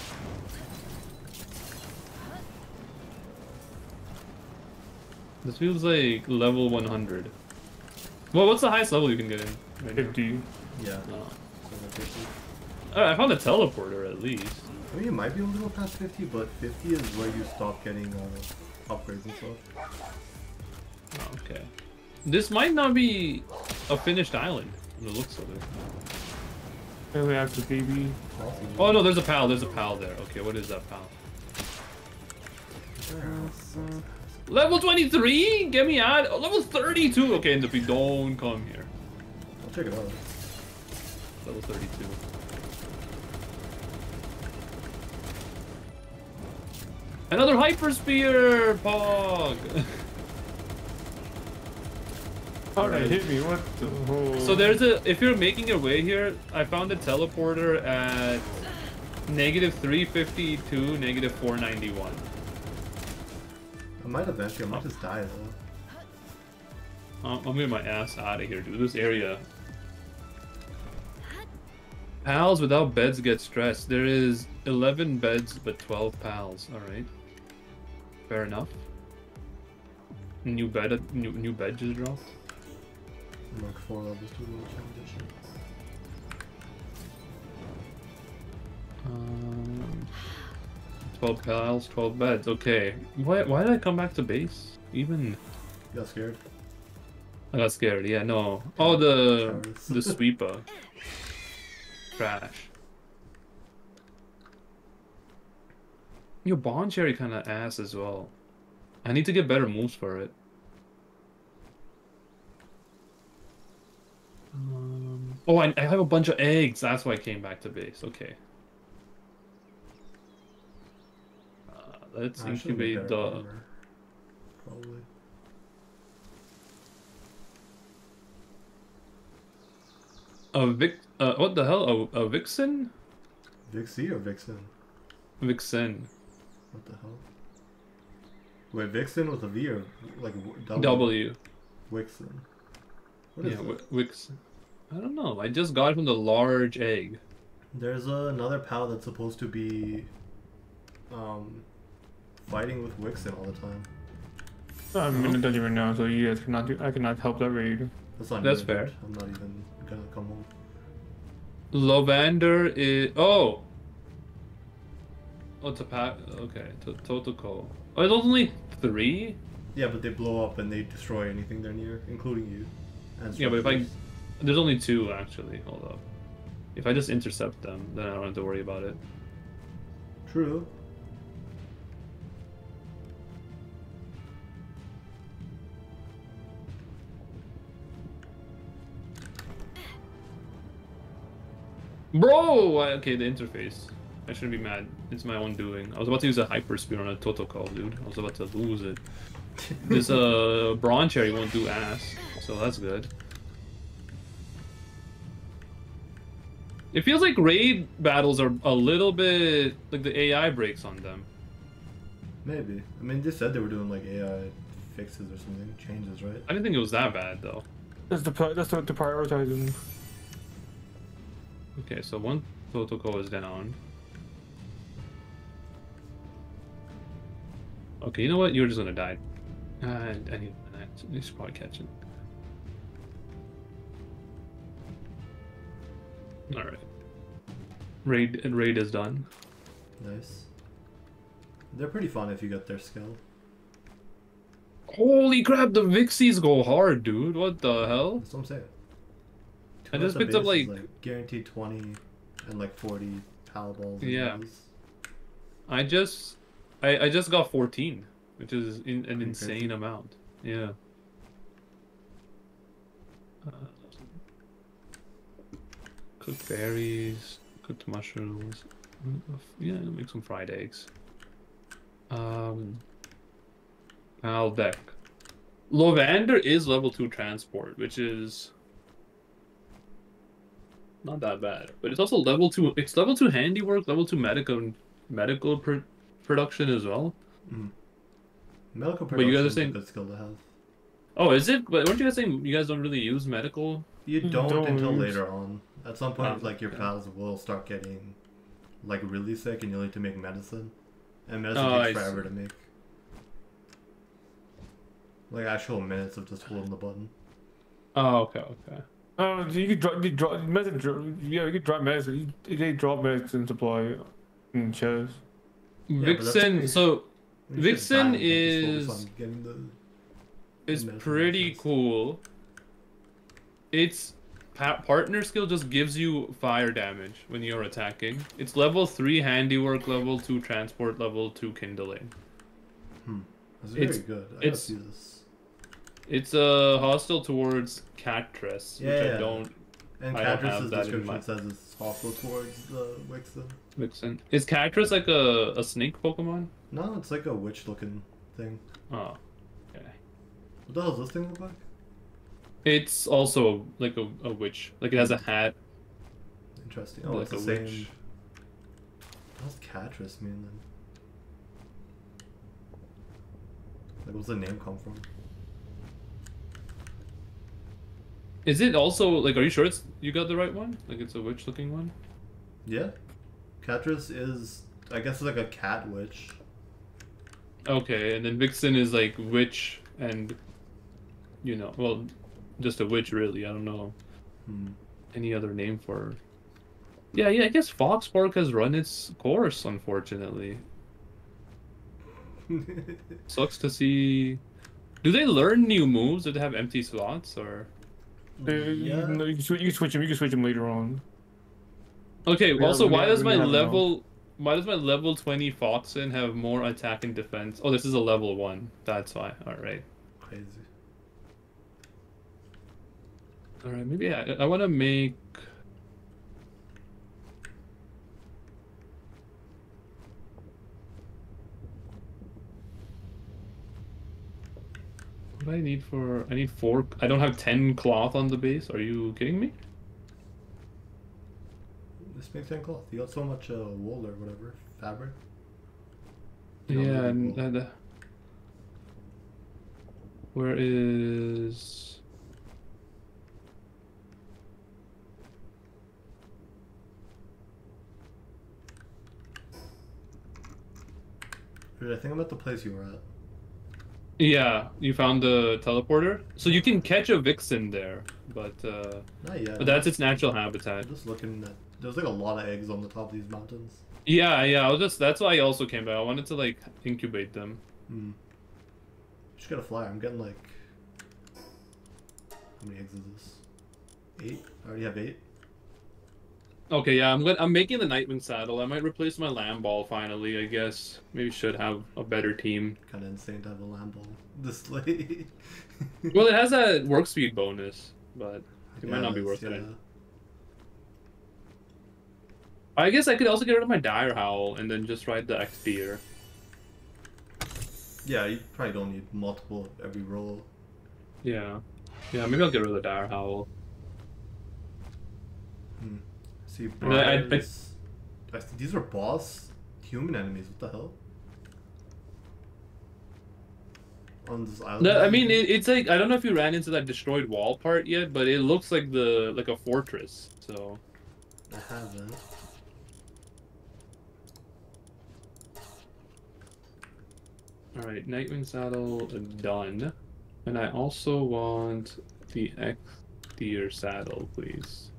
This feels like level 100. Well, what's the highest level you can get in? Right now? 50. Yeah. Oh. So like 50. I found a teleporter at least. I mean, you might be able to go past 50, but 50 is where you stop getting uh, upgrades and stuff. Oh, okay. This might not be a finished island. from The looks of it. have after baby. Oh no, there's a pal. There's a pal there. Okay, what is that pal? Level 23? Get me out. Oh, level 32. Okay, and if we don't come here. I'll check it out. Level 32. Another hyper spear, Pog. Alright, hit me. What the whole... so there's a. If you're making your way here, I found a teleporter at negative 352, negative 491. I might eventually, I might just die though. I'm I'm getting my ass out of here, dude. This area. Pals without beds get stressed. There is 11 beds, but 12 pals. All right. Fair enough. New bed, new new bed just dropped. Mark 4 levels to the transition. Um, 12 pals, 12 beds. Okay. Why why did I come back to base? Even You got scared? I got scared. Yeah, no. Oh, the the Sweepa. Trash. Your Broncherry kind of ass as well. I need to get better moves for it. Um, oh, I, I have a bunch of eggs. That's why I came back to base. Okay. Uh, let's I incubate the. armor. Probably. A Vic. Uh, what the hell? A, a Vixen? Vixie or Vixen? Vixen. What the hell? Wait, Vixen with a V or like w- W? W. Wixen. What is Yeah, that? Wi- I don't know. I just got it from the large egg. There's uh, another pal that's supposed to be um, fighting with Wixen all the time. I'm in the dungeon right now, so you guys cannot do. I cannot help that raid. That's not That's new, fair. dude. I'm not even gonna come home. Lovander is. Oh! Oh, Tapa. Okay, to- Totoko. Oh, it's only three? Yeah, but they blow up and they destroy anything they're near, including you. And Yeah, but if I. There's only two, actually. Hold up. If I just intercept them, then I don't have to worry about it. True. Bro! Okay, the interface. I shouldn't be mad. It's my own doing. I was about to use a hyper spear on a Toto call, dude. I was about to lose it. This uh Broncherry won't do ass, so that's good. It feels like raid battles are a little bit like the AI breaks on them. Maybe. I mean, they said they were doing like AI fixes or something, changes, right? I didn't think it was that bad though. That's the pri- that's the, to prioritize them. Okay, so one Totoko is down. Okay, you know what? You're just gonna die. Uh, I need should probably catch it. Alright. Raid and raid is done. Nice. They're pretty fun if you get their skill. Holy crap, the Vixies go hard, dude. What the hell? That's what I'm saying. I just picked up, is, like- guaranteed 20 and like 40 pal balls. Yeah. I just I, I just got 14, which is in, an insane crazy. amount. Yeah. Uh, cooked berries, cooked mushrooms. Yeah, make some fried eggs. Um, Al deck. Lovander is level two transport, which is not that bad. But it's also level two. It's level two handiwork, level two medical medical pr- production as well. Mm. Medical But you guys production are is a saying- good skill to have. Oh, is it? But weren't you guys saying you guys don't really use medical? You You don't, don't until use- later on. At some point, Oh, like your okay. pals will start getting like really sick, and you'll need to make medicine, and medicine Oh, takes I forever see. to make. Like actual minutes of just holding the button. Oh, okay, okay. Uh, you could drop, you drop medicine. Yeah, you could drop medicine. You, they drop medicine supply in chests. But that's- Vixen. So Vixen die and just focus is- the. it's pretty access. cool. Its pa- partner skill just gives you fire damage when you're attacking. It's level three handiwork, level two transport, level two kindling. That's very It's- good. I gotta it's- see this. It's uh, hostile towards Katress, which Yeah. I don't. And I don't have Katress's that in description says it's hostile towards the Wixen. Vixen. Is Katress like a, a snake Pokemon? No, it's like a witch-looking thing. Oh, okay. What the hell does this thing look like? It's also like a, a witch. Like it has a hat. Interesting. Oh, like it's a the same. witch. What does Katress mean then? Like, where's the name come from? Is it also like? Are you sure it's you got the right one? Like it's a witch looking one? Yeah, Katress is, I guess, it's like a cat witch. Okay, and then Vixen is like witch and, you know, well, just a witch really. I don't know Hmm. any other name for. Her. Yeah, yeah. I guess Foxpark has run its course. Unfortunately, sucks to see. Do they learn new moves? Do they have empty slots or? Yeah. You, know, you, can switch, you can switch them. You can switch them later on. Okay. Yeah, also, when why they- does when my they enough. level? Why does my level twenty Foxen have more attack and defense? Oh, this is a level one. That's why. All right. Crazy. All right. Maybe I, I want to make. What do I need for? I need four. I don't have ten cloth on the base. Are you kidding me? This makes ten cloth. You got so much uh, wool or whatever fabric. You Yeah, and and, uh, where is? Dude, I think I'm at the place you were at. Yeah, you found the teleporter, so you can catch a vixen there, but uh, Not yet. but that's its natural habitat. I'm just looking at. There's like a lot of eggs on the top of these mountains. Yeah, yeah. I was just that's why I also came back. I wanted to like incubate them. Hmm. Just got a fly. I'm getting like. How many eggs is this? Eight. I already have eight. Okay, yeah. I'm gonna, I'm making the Nitewing saddle. I might replace my Lamball finally. I guess maybe should have a better team. Kind of insane to have a Lamball this late. Well, it has a work speed bonus, but it might not be worth it. I guess I could also get rid of my Direhowl and then just ride the Eikthyrdeer. Yeah, you probably don't need multiple every roll. Yeah, yeah. Maybe I'll get rid of the Direhowl. Hmm. See, And I- I- I these are boss human enemies. What the hell? On this island. No, I mean it, it's like I don't know if you ran into that destroyed wall part yet, but it looks like the like a fortress. So I haven't. All right, Nitewing saddle done, and I also want the X tier saddle, please.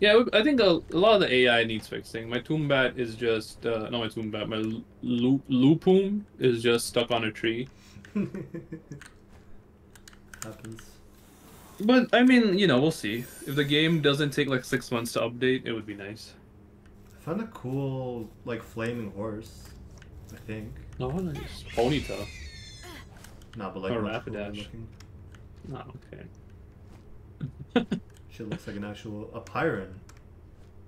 Yeah, I think a, a lot of the AI needs fixing. My Tombat is just uh, not my Tombat. My Loupmoon is just stuck on a tree. Happens. But I mean, you know, we'll see. If the game doesn't take like six months to update, it would be nice. I found a cool, like, flaming horse. I think. Oh, nice. Ponyta. Nah, but like Or Rapidash. looking. Oh, okay. Shit looks like an actual a Pyrin.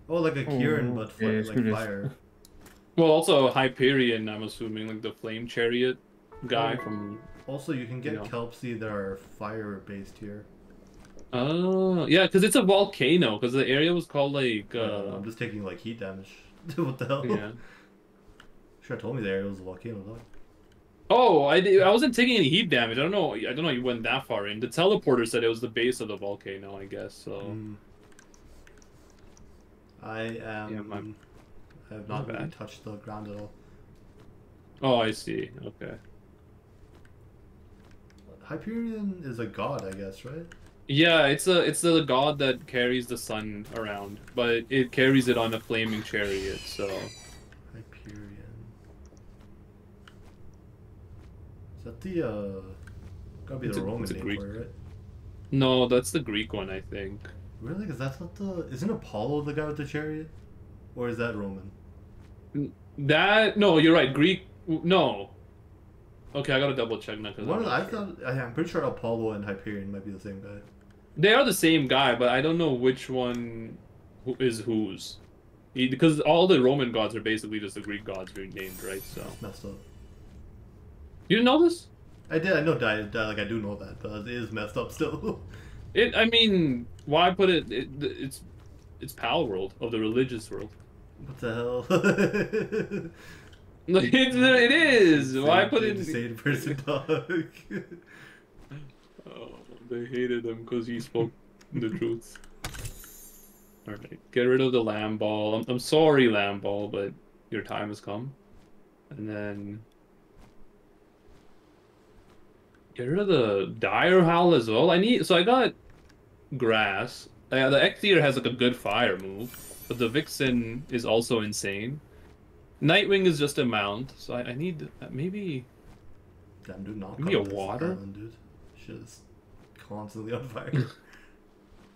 Oh, like a Kieran, Oh, but yeah, like fire. Well, also a Hyperion, I'm assuming, like the flame chariot guy oh. from Also, you can get Yeah. Kelpsea that are fire based here. Oh, yeah, because it's a volcano. Because the area was called like. Uh, Uh, I'm just taking like heat damage. what the hell? yeah. Should have told me the area was a volcano though. Oh, I, I wasn't taking any heat damage. I don't know. I don't know. You went that far in. The teleporter said it was the base of the volcano. I guess so. Mm. I am. Yeah, my- I have my not really touched the ground at all. Oh, I see. Okay. Hyperion is a god, I guess, right? Yeah, it's a it's the god that carries the sun around, but it carries it on a flaming chariot. So Hyperion. Is that the uh? Gotta be It's the a- Roman name Greek. for it, right? no, that's the Greek one, I think. Really? Because that's not the. Isn't Apollo the guy with the chariot? Or is that Roman? That no, you're right. Greek no. Okay, I gotta double check now. 'cause One I'm of the, not I thought. I'm pretty sure Apollo and Hyperion might be the same guy. They are the same guy, but I don't know which one who is whose. He, because all the Roman gods are basically just the Greek gods renamed, right? So Messed up. you didn't know this? I did. I know. Di, Di, like I do know that, but it is messed up still. It. I mean, why put it? it it's it's Palworld of the religious world. what the hell? Like it, it is. Why put it? Insane person dog. They hated him because he spoke the truth. Alright, get rid of the Lamball. I'm, I'm sorry, Lamball, but your time has come. And then. Get rid of the Direhowl as well. I need. So I got grass. Uh, the Ectheer has like a good fire move, but the Vixen is also insane. Nitewing is just a mount, so I, I need uh, maybe. Damn, dude, not me a water? island, dude. Shit is constantly on fire.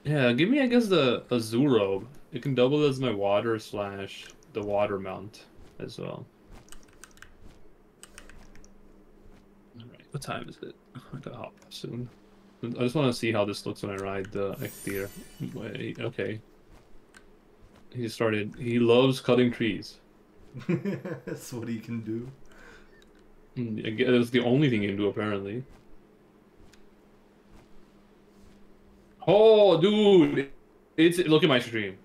Yeah, give me I guess the Azurobe. It can double as my water slash the water mount as well. Alright, what time is it? I gotta hop soon. I just want to see how this looks when I ride the Ectheer. Wait, okay. He started. He loves cutting trees. That's what he can do. Mm, I guess It's the only thing he can do apparently. Oh, dude! It's look at my stream.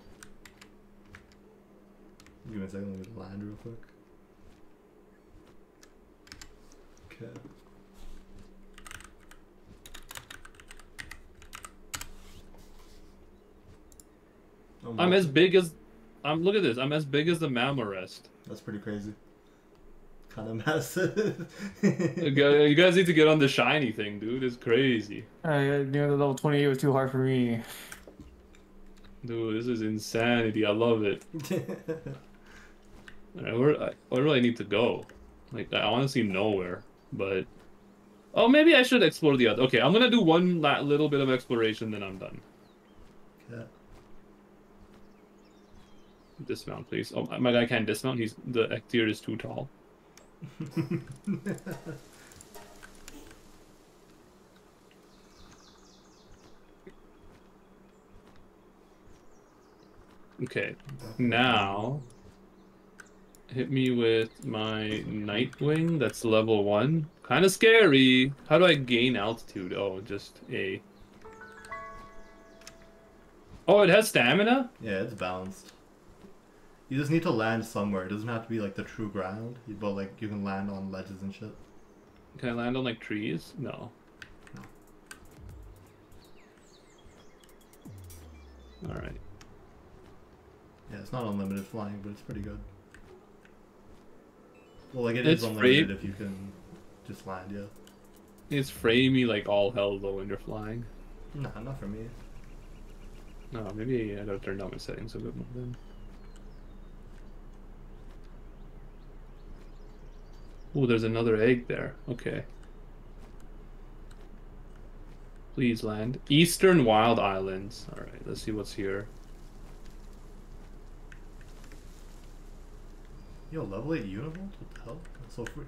Give me a second, let me land real quick. Okay. Oh, I'm as big as. I'm look at this. I'm as big as the Mammorest. That's pretty crazy. Kind of massive. You guys need to get on the shiny thing, dude. It's crazy, Uh, you know, the level 28 was too hard for me. dude. This is insanity. I love it. Alright, where I, where do I need to go? Like I honestly nowhere. But oh, maybe I should explore the other. Okay, I'm gonna do one la- little bit of exploration, then I'm done. okay. Dismount, please. Oh, my guy can't dismount. He's the Ectier is too tall. Okay, now hit me with my Nitewing. That's level one. Kind of scary. How do I gain altitude? Oh, just a. Oh, it has stamina. Yeah, it's balanced. You just need to land somewhere. It doesn't have to be like the true ground, but like you can land on ledges and shit. Can I land on like trees? No. No. All right. Yeah, it's not unlimited flying, but it's pretty good. Well, like it It's is unlimited if you can just land. Yeah. It's framey like all hell though when you're flying. Nah, not for me. No, maybe I gotta turn down my settings a bit more then. Oh, there's another egg there. Okay. Please land. Eastern Wild Islands. Alright, let's see what's here. Yo, level 8 univolt? What the hell? That's so free.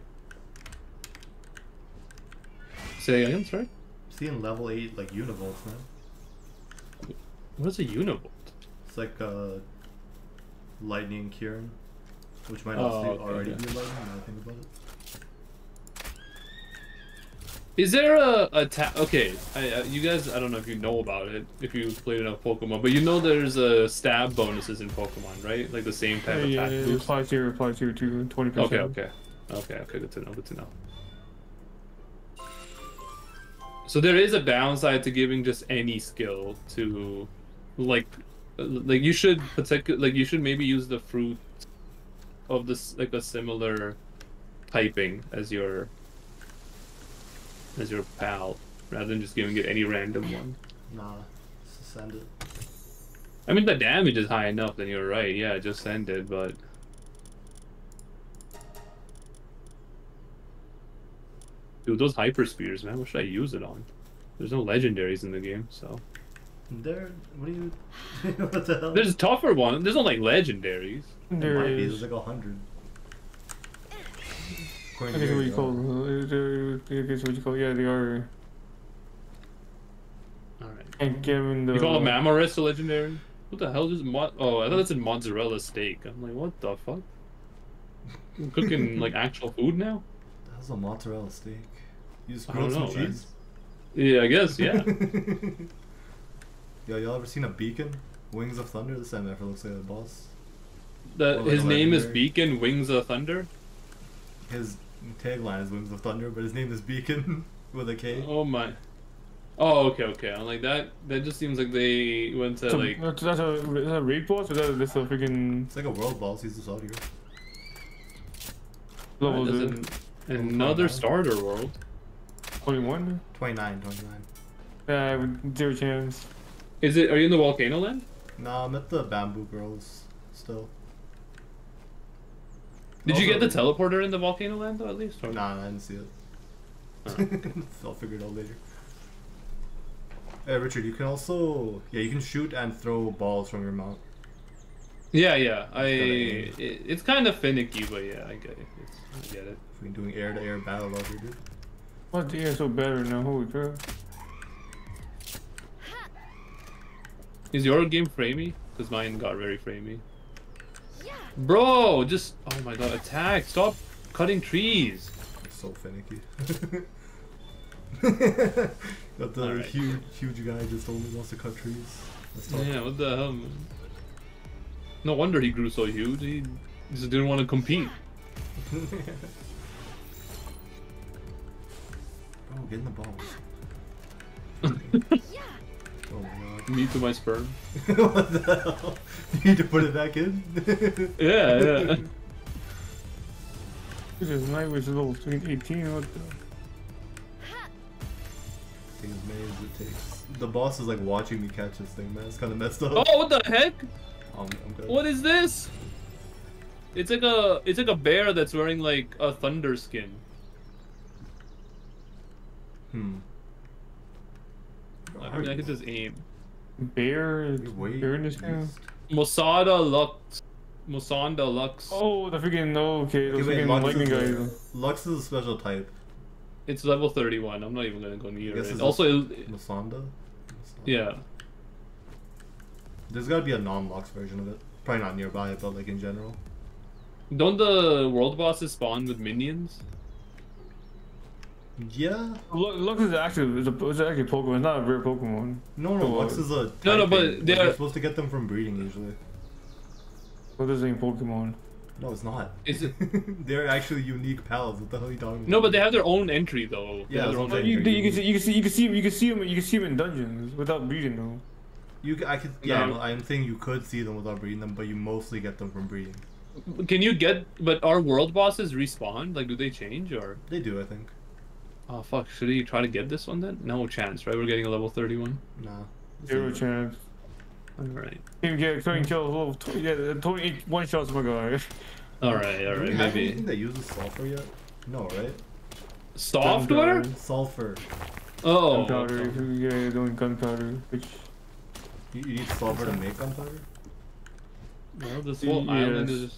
Say again, sorry? Seeing level 8 like univolts, man. What is a univolt? It's like uh, lightning Kieran, which might Oh, also okay, already yeah. be lightning. Now I think about it. Is there a, a ta- okay? I, uh, you guys, I don't know if you know about it, if you played enough Pokemon, but you know there's a stab bonuses in Pokemon, right? Like the same type Yeah, of yeah, attack yeah, boost. applies here, applies here too. Twenty percent. Okay, okay, okay, okay. Good to know. Good to know. So there is a downside to giving just any skill to, like, like you should particular like you should maybe use the fruit of this like a similar typing as your as your pal rather than just giving it any random one. Nah, just send it. I mean the damage is high enough, then you're right. Yeah, just send it, but. Dude, those hyper spears, man. What should I use it on? There's no legendaries in the game, so. There, what do you? what the hell? There's a tougher ones. There's no like legendaries. There Might be, is. There's like a hundred. I guess what you call. uh, I guess what you call. Yeah, they are. Alright. And give the. You call a Mammorest a legendary? What the hell is mo- Oh, I thought that's in mozzarella steak. I'm like, what the fuck? I'm cooking like actual food now? That's a mozzarella steak. You just I grilled don't some know, cheese. Yeah, I guess, yeah. Yo, y'all ever seen a Beakon? Wings of Thunder. This time ever looks like a boss. The, his a name is. Beakon Wings of Thunder. His tagline is Wings of Thunder, but his name is Beakon with a K. Oh my. Oh, okay, okay. I'm like that. That just seems like they went to So, like. that's, that's a that's a raid boss or that, that's a freaking It's like a world boss. He's just out here. level That's an- another Level starter world. twenty one. 29, 29. Yeah, with zero chance. Is it? Are you in the volcano land? No, I'm at the Bamboo Girls still. Did you get the teleporter in the volcano land though, at least? Or? Nah, I didn't see it. Oh. I'll figure it out later. Hey, Richard, you can also yeah, you can shoot and throw balls from your mount. Yeah, yeah. I. aim. It, it's kind of finicky, but yeah, I get it. It's, I get it. If we doing air to air battle out here, dude. What the air so better now? Holy crap! Is your game framey? Because mine got very framey. Bro, just oh my god, attack! Stop cutting trees. It's so finicky. Got the Alright. huge, huge guy just only wants to cut trees. Yeah, what the hell, man? No wonder he grew so huge. He just didn't want to compete. Oh, Bro, get in the balls. my god. Me to my sperm. what the hell? You need to put it back in? Yeah, yeah. This is night was level freaking eighteen. What the? Take as many as it takes. The boss is like watching me catch this thing, man. It's kind of messed up. Oh, what the heck? Um, I'm good. What is this? It's like a it's like a bear that's wearing like a thunder skin. Hmm. I mean, I could just aim. Bear? You're Bear in this game? east. Mossanda Lux. Mossanda Lux. Oh, the freaking no. Okay, those Okay, wait, freaking Lux lightning is, guys. a, Lux is a special type. It's level 31. I'm not even gonna go near guess it. Also, it, Mossanda? Mossanda? yeah. There's gotta be a non-Lux version of it. Probably not nearby, but like in general. Don't the world bosses spawn with minions? Yeah. Lu- Lux is actually is a, it's actually Pokemon. It's not a rare Pokemon. No, no, Lux is a. No, no, but they Like, are- You're supposed to get them from breeding usually. What does it Pokemon? No, it's not. Is it? They're actually unique pals. What the hell are you talking about? No, but they have their own entry though. They Yeah, their own what I'm You, entry. you, can see, you can see you can see you can see them you can see them in dungeons without breeding though. You, c- I could, yeah. No. no, I'm saying you could see them without breeding them, but you mostly get them from breeding. Can you get? But are world bosses respawn? Like, do they change or? They do, I think. Oh fuck! Should he try to get this one then? No chance, right? We're getting a level 31. No. Zero chance. All right. You can get 20 kills, level tw- yeah, 28 one shots, my guy. All right. All Do we have Maybe anything that uses sulfur yet? No, right? software. Gunpowder. Sulfur. Oh. Gunpowder, okay. if you yeah, doing gunpowder, which You, you need sulfur to make gunpowder? Well, this whole island is. Okay.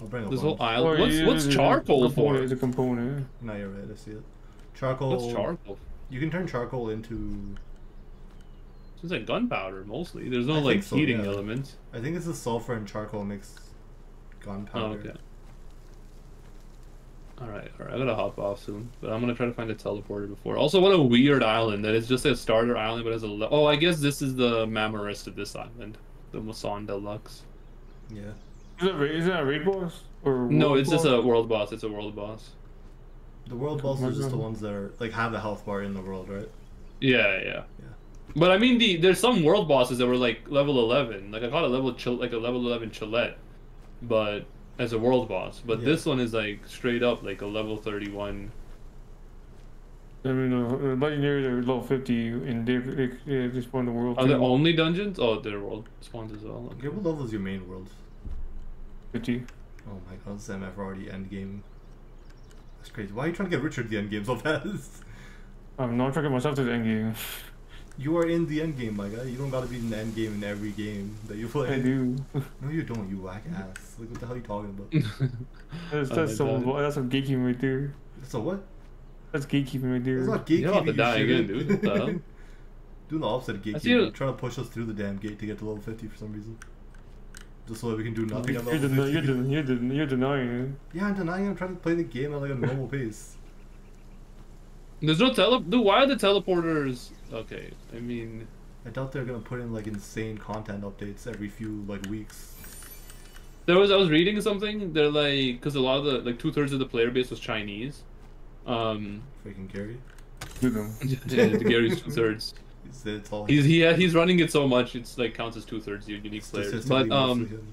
I'll bring a This whole island. Or What's you what's use it as a charcoal component, for? It's a component. No, you're right. I see it. Charcoal. What's charcoal? You can turn charcoal into. It's like gunpowder mostly. There's no I like so, heating yeah. elements. I think it's the sulfur and charcoal mix Oh, gunpowder. okay. Alright, alright, I gotta hop off soon. But I'm gonna try to find a teleporter before. Also, what a weird island that is just a starter island, but has a. Le- oh, I guess this is the Mammorest of this island. The Mossanda Lux. Yeah. Is that, ra- that a raid boss? Or No, world it's just a world boss. It's a world boss. The world bosses are just the ones that are like have the health bar in the world, right? Yeah, yeah. Yeah. But I mean, the there's some world bosses that were like level 11. Like I caught a level chil- like a level 11 Chillet, but as a world boss. But Yeah. this one is like straight up like a level 31. I mean, uh, uh, legendaries are level 50 and they, they, they just spawn the world. Are there only dungeons? Oh, they're world spawns as well. Okay, what level is your main world? 50. Oh my god, this MF already end game. That's crazy. Why are you trying to get Richard the end game so fast? I'm not trying to get myself to the end game. You are in the end game, my guy. You don't gotta be in the end game in every game that you play. I do. No, you don't. You whack ass. Like, what the hell are you talking about? That's, Oh that's, my some, God. that's some gatekeeping right there. so what? That's gatekeeping right there. It's not You're about gatekeeping. to die again, shit. dude. What the hell? Doing the opposite of I see gatekeeping. you- Trying to push us through the damn gate to get to level 50 for some reason. Just so that we can do nothing You're, at level den- you're, 50. den- you're, den- you're denying it. Yeah, I'm denying I'm trying to play the game at like a normal pace. There's no tele. Dude, why are the teleporters? Okay, I mean, I doubt they're gonna put in like insane content updates every few like weeks. there was I was reading something. They're like, because a lot of the like two thirds of the player base was Chinese. Um, Freaking Gary. Do them. yeah, Gary's two thirds. It's, it's all He's he he's running it so much it's like counts as two thirds unique players. But um,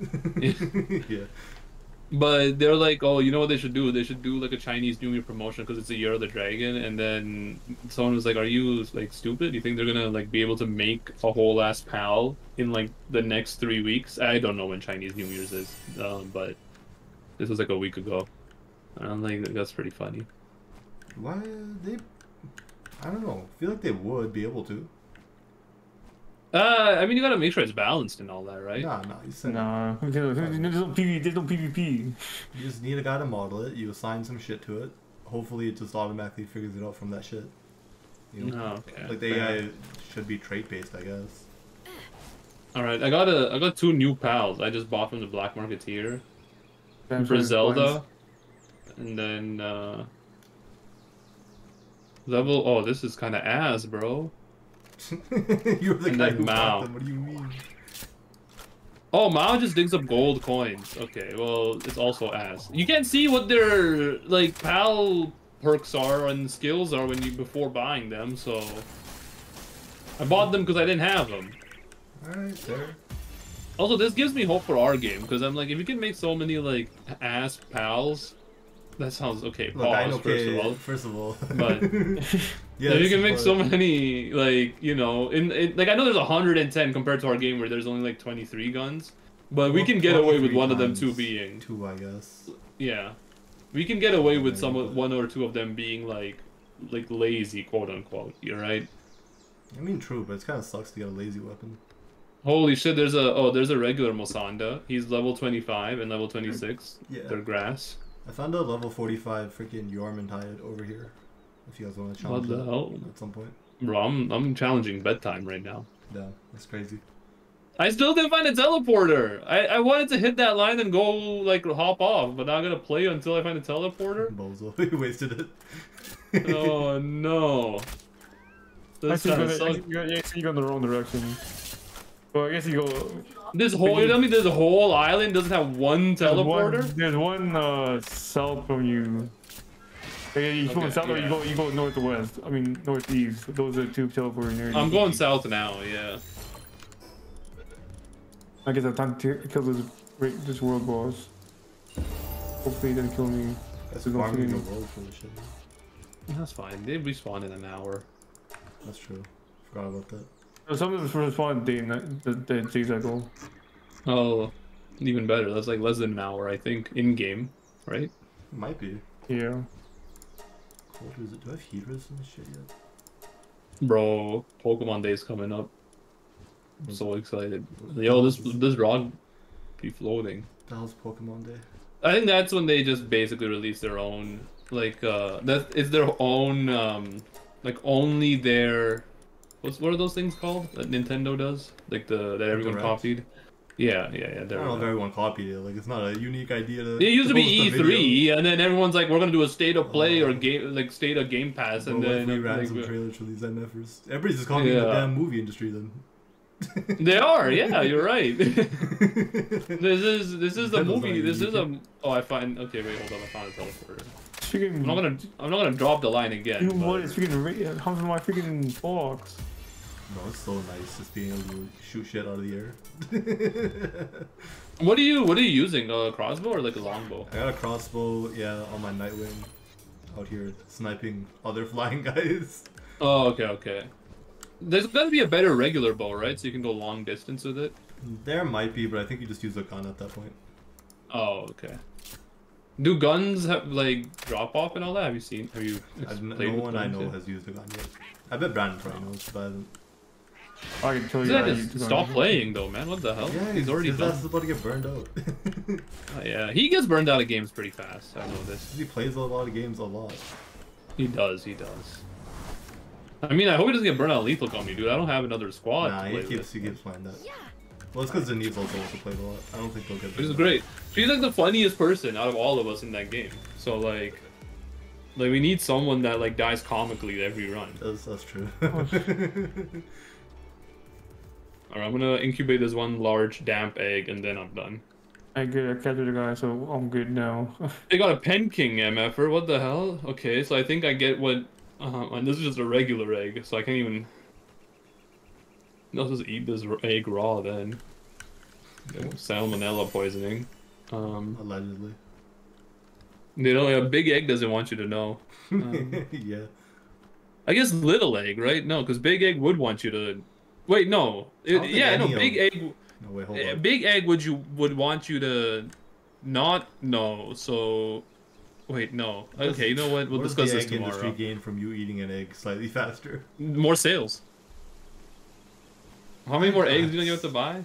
yeah. but they're like, oh, you know what they should do? They should do like a Chinese New Year promotion because it's the year of the dragon. And then someone was like, are you like stupid? You think they're gonna like be able to make a whole ass pal in like the next three weeks? I don't know when Chinese New Year's is, um, but this was like a week ago. And I'm like, that's pretty funny. Why they? I don't know. I feel like they would be able to. Uh, I mean, you gotta make sure it's balanced and all that, right? Nah, nah. You said Nah. There's no, there's no PV, there's no PvP. you just need a guy to model it. You assign some shit to it. Hopefully, it just automatically figures it out from that shit. You know? Oh, okay. Like the fair. AI should be trait based, I guess. All right, I got a I got two new pals. I just bought from the black market here for sure Zelda, and then uh level. Oh, this is kind of ass, bro. You're the And guy who Mau. bought them. What do you mean? Oh, Mau just digs up gold coins. Okay, well, it's also ass. You can't see what their like pal perks are and skills are when you before buying them. So I bought them because I didn't have them. All right, fair. Also, this gives me hope for our game because I'm like, if you can make so many like ass pals, that sounds okay. Look, I Pause know. first of all. first of all, But- yeah, you can make but- so many like you know, in, in like I know there's 110 compared to our game where there's only like 23 guns, but we can get away with one of them two being two, I guess. yeah, we can get away with some of one or two of them being like like lazy quote unquote. You're right. I mean, true, but it kind of sucks to get a lazy weapon. Holy shit! There's a oh there's a regular Mossanda. He's level 25 and level 26. Yeah. They're grass. I found a level 45 freaking Jormuntide over here. If you guys want to challenge What challenge the hell? at some point. Bro, I'm I'm challenging bedtime right now. Yeah, that's crazy. I still didn't find a teleporter. I, I wanted to hit that line and go like hop off, but now I gotta play until I find a teleporter. Bozo, you wasted it. oh no. I This see you kind go, I sucks. see you go, yeah, I see you go in the wrong direction. Well, I guess you go. This whole you tell me this whole island doesn't have one There's one, teleporter? there's one uh, south from you. Yeah, you go Okay, south or you yeah. go you go northwest. I mean northeast. Those are two teleporting areas. I'm going south now, yeah. I guess I have time to kill this ra- this world boss. Hopefully he doesn't kill me. That's There's no farming the feeling. world for the shit. That's fine. They respawn in an hour. That's true. Forgot about that. Some of them first spawn day and night, the, the day cycle. Oh, even better. That's like less than an hour, I think, in game, right? It might be. Yeah. Cold is it? Do I have heaters and shit yet? Bro, Pokemon Day is coming up. I'm so excited. Yo, this this rod be floating. The hell's Pokemon Day? I think that's when they just basically release their own like uh that it's their own um like only their what's what are those things called that Nintendo does? Like the that everyone Direct. copied? Yeah, yeah, yeah. I don't know if everyone copied it. Like it's not a unique idea to. It used to be post a video. E3, and then everyone's like, "We're gonna do a state of play Oh. or uh, game, like state of Game Pass," and then we ran like, some trailers for these MFers. Everybody's just calling it the damn movie industry then. they are. Yeah, you're right. this is this is the movie. This is a. Oh, I find. Okay, wait, hold on. I found a teleporter. Freaking. I'm not gonna. I'm not gonna drop the line again. You know what? but- It's freaking. ra- Comes from my freaking box. No, it's so nice just being able to shoot shit out of the air. What are you? What are you using? A crossbow or like a longbow? I got a crossbow, yeah, on my Nitewing. Out here sniping other flying guys. Oh, okay, okay. There's got to be a better regular bow, right? So you can go long distance with it. There might be, but I think you just use a gun at that point. Oh, okay. Do guns have like drop off and all that? Have you seen? Have you I, no one I know yet? has used a gun yet. I bet Brandon probably knows, but I haven't. I can tell you. Yeah, just you- stop playing though, man. What the hell? Yeah, he's already his done. ass is about to get burned out. Uh, yeah, he gets burned out of games pretty fast. I know this. he plays a lot of games a lot. He does. He does. I mean, I hope he doesn't get burned out of Lethal Company, dude. I don't have another squad nah, to he play keeps, with. he keeps playing that. Yeah. Well, it's because Denise also also played a lot. I don't think they'll get Which is burned out. great. She's like the funniest person out of all of us in that game. So like, like we need someone that like dies comically every run. That's, that's true. Alright, I'm gonna incubate this one large damp egg and then I'm done. I good. I captured the guy, so I'm good now. They got a Penking MFer, what the hell? Okay, so I think I get what... Uh, and this is just a regular egg, so I can't even... I'll just eat this egg raw then. Salmonella poisoning. Um, Allegedly. you know, a big egg doesn't want you to know. Um, yeah. I guess little egg, right? No, because big egg would want you to... Wait, no. It- yeah, no, big egg... No, wait, hold eh, on. big egg would you would want you to not know. So wait, no. Okay, you know what? We'll What does discuss the this egg industry gain from you eating an egg slightly faster? More sales. How many more eggs do you have to buy?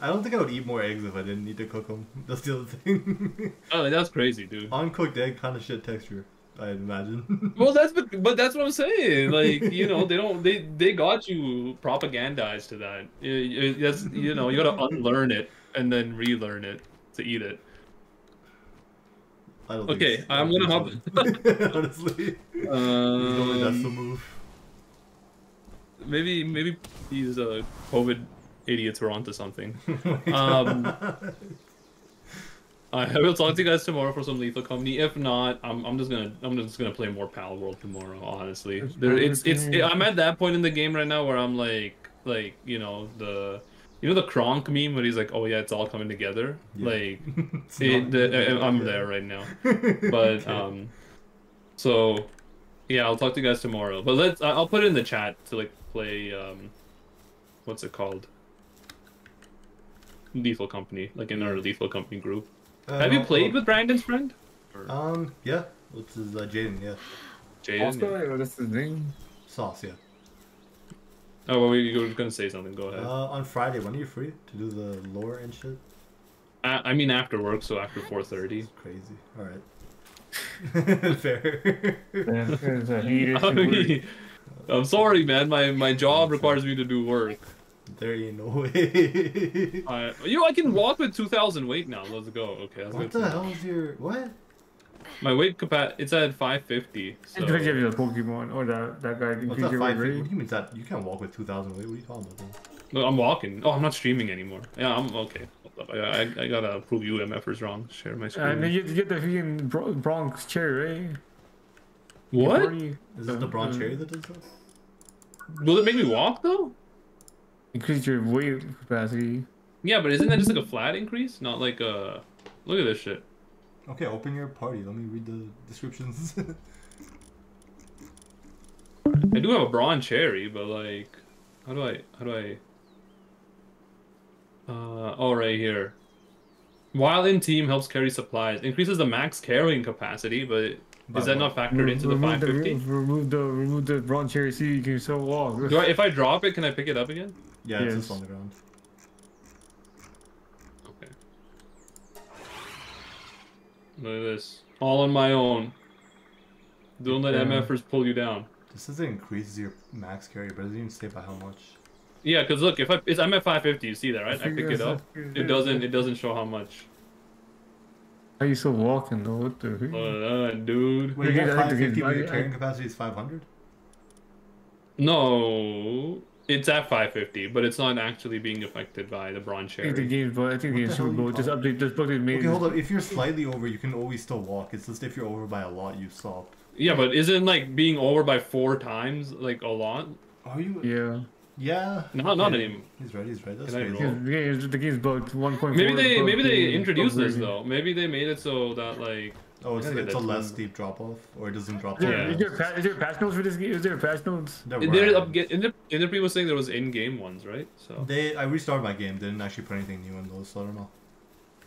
I don't think I would eat more eggs if I didn't need to cook them. That's the other thing. Oh, that's crazy, dude. Uncooked egg kind of shit texture, I imagine. Well, that's but, but that's what I'm saying. Like you know, they don't they they got you propagandized to that. It, it, that's you know you gotta unlearn it and then relearn it to eat it. I don't Okay, I I'm gonna so. Honestly, Only that's the Um, move. maybe maybe these uh COVID idiots were onto something. Um, I will talk to you guys tomorrow for some Lethal Company. If not, I'm, I'm just gonna I'm just gonna play more Palworld tomorrow. Honestly, It's there, it's it's okay. I'm at that point in the game right now where I'm like like you know the you know the Kronk meme where he's like oh yeah it's all coming together Yeah. like it, the, I'm there right now. But um, so yeah, I'll talk to you guys tomorrow. But let's I'll put it in the chat to like play um, what's it called? Lethal Company, like in our Lethal Company group. Uh, Have you played with Brandon's friend? Or Um, yeah. What's his uh, Jaden? Yeah, Jaden? Oscar, that's the thing. sauce. Yeah. Oh, well, you were gonna say something. Go ahead. Uh, on Friday, when are you free to do the lore and shit? I, I mean after work, so after 4:30. Crazy. All right. Fair. Yeah, it's a heater I mean, I'm sorry, man. My my job requires me to do work. There ain't no way. I, you, I can walk with 2,000 weight now. Let's go. Okay. That's what good to the hell is your what? My weight capacity, it's at 550. So. give you a Pokemon or that that guy What's increase that your five? What do you mean that you can't walk with two thousand weight? What are you talking about? No, I'm walking. Oh, I'm not streaming anymore. Yeah, I'm okay. I, I, I gotta prove you MFers wrong. Share my screen. And then you, you get the freaking Bro- Broncherry, right? what? Forty- this the Bronx bronze uh, cherry that does this? Will it make me walk though? Increase your weight capacity. Yeah, but isn't that just like a flat increase? Not like a. Look at this shit. Okay, open your party. Let me read the descriptions. I do have a Broncherry, but like, how do I? How do I? Uh, oh, right here. While in team helps carry supplies, increases the max carrying capacity, but By is that what? not factored into the remove 550? remove the remove the Broncherry. See, you can still walk. Do I, if I drop it, can I pick it up again? Yeah, it's Yes. just on the ground. Okay. Look at this. All on my own. Don't let Yeah. MFers pull you down. This says it increases your max carry, but it doesn't even say by how much. Yeah, because look, if I it's, I'm at 550, you see that, right? I pick it up. It doesn't. It doesn't show how much. How you still walking though? What the? heck? Hold uh, on, dude. Wait, you Yeah, got 550 but your I- carrying capacity is 500? No, it's at 550, but it's not actually being affected by the bronze I think the cherry. game's but I think the What game's the super hell bold. Just update. Just update made. Okay, hold up. If you're slightly over, you can always still walk. It's just if you're over by a lot, you stop. Yeah, but isn't like being over by four times like a lot? Are you? Yeah. Yeah. No, not okay. anymore. He's right. He's right. That's Can I crazy. The game's the game's bugged. One point four. Maybe they maybe they introduced this though. Maybe they made it so that like Oh, it's, I gotta get it's a less too. steep drop off, or it doesn't drop Is off. Yeah. is, there, pa- is there patch notes for this game? Is there patch notes? There they're were. in the in the pre was saying there was in game ones, right? So They, I restarted my game. Didn't actually put anything new in those, so I don't know.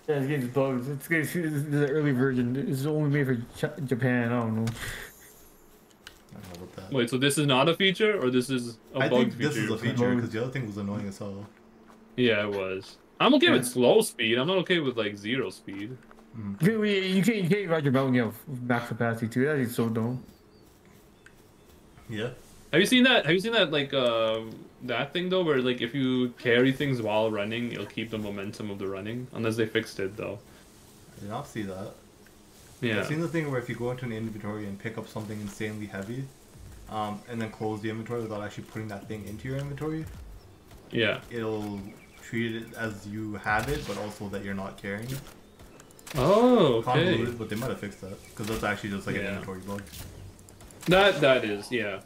Yeah, this game's bugged. It's, it's, it's the early version. It's only made for Ch- Japan. I don't know. I don't know about that. wait, so this is not a feature or this is a I bug think feature? this is a feature because the other thing was annoying as hell. Yeah, it was. I'm okay with slow speed. I'm not okay with like zero speed. You can't, you can't, you can't ride your mountain yet with max capacity too. That is so dumb. Yeah. Have you seen that? Have you seen that like uh, that thing though, where like if you carry things while running, it'll keep the momentum of the running, unless they fixed it though. I did not see that. Yeah. I've seen the thing where if you go into an inventory and pick up something insanely heavy, um, and then close the inventory without actually putting that thing into your inventory, Yeah. it'll treat it as you have it, but also that you're not carrying it. Oh, okay. Convoluted, but they might have fixed that because that's actually just like an Yeah. inventory bug. That that is, yeah.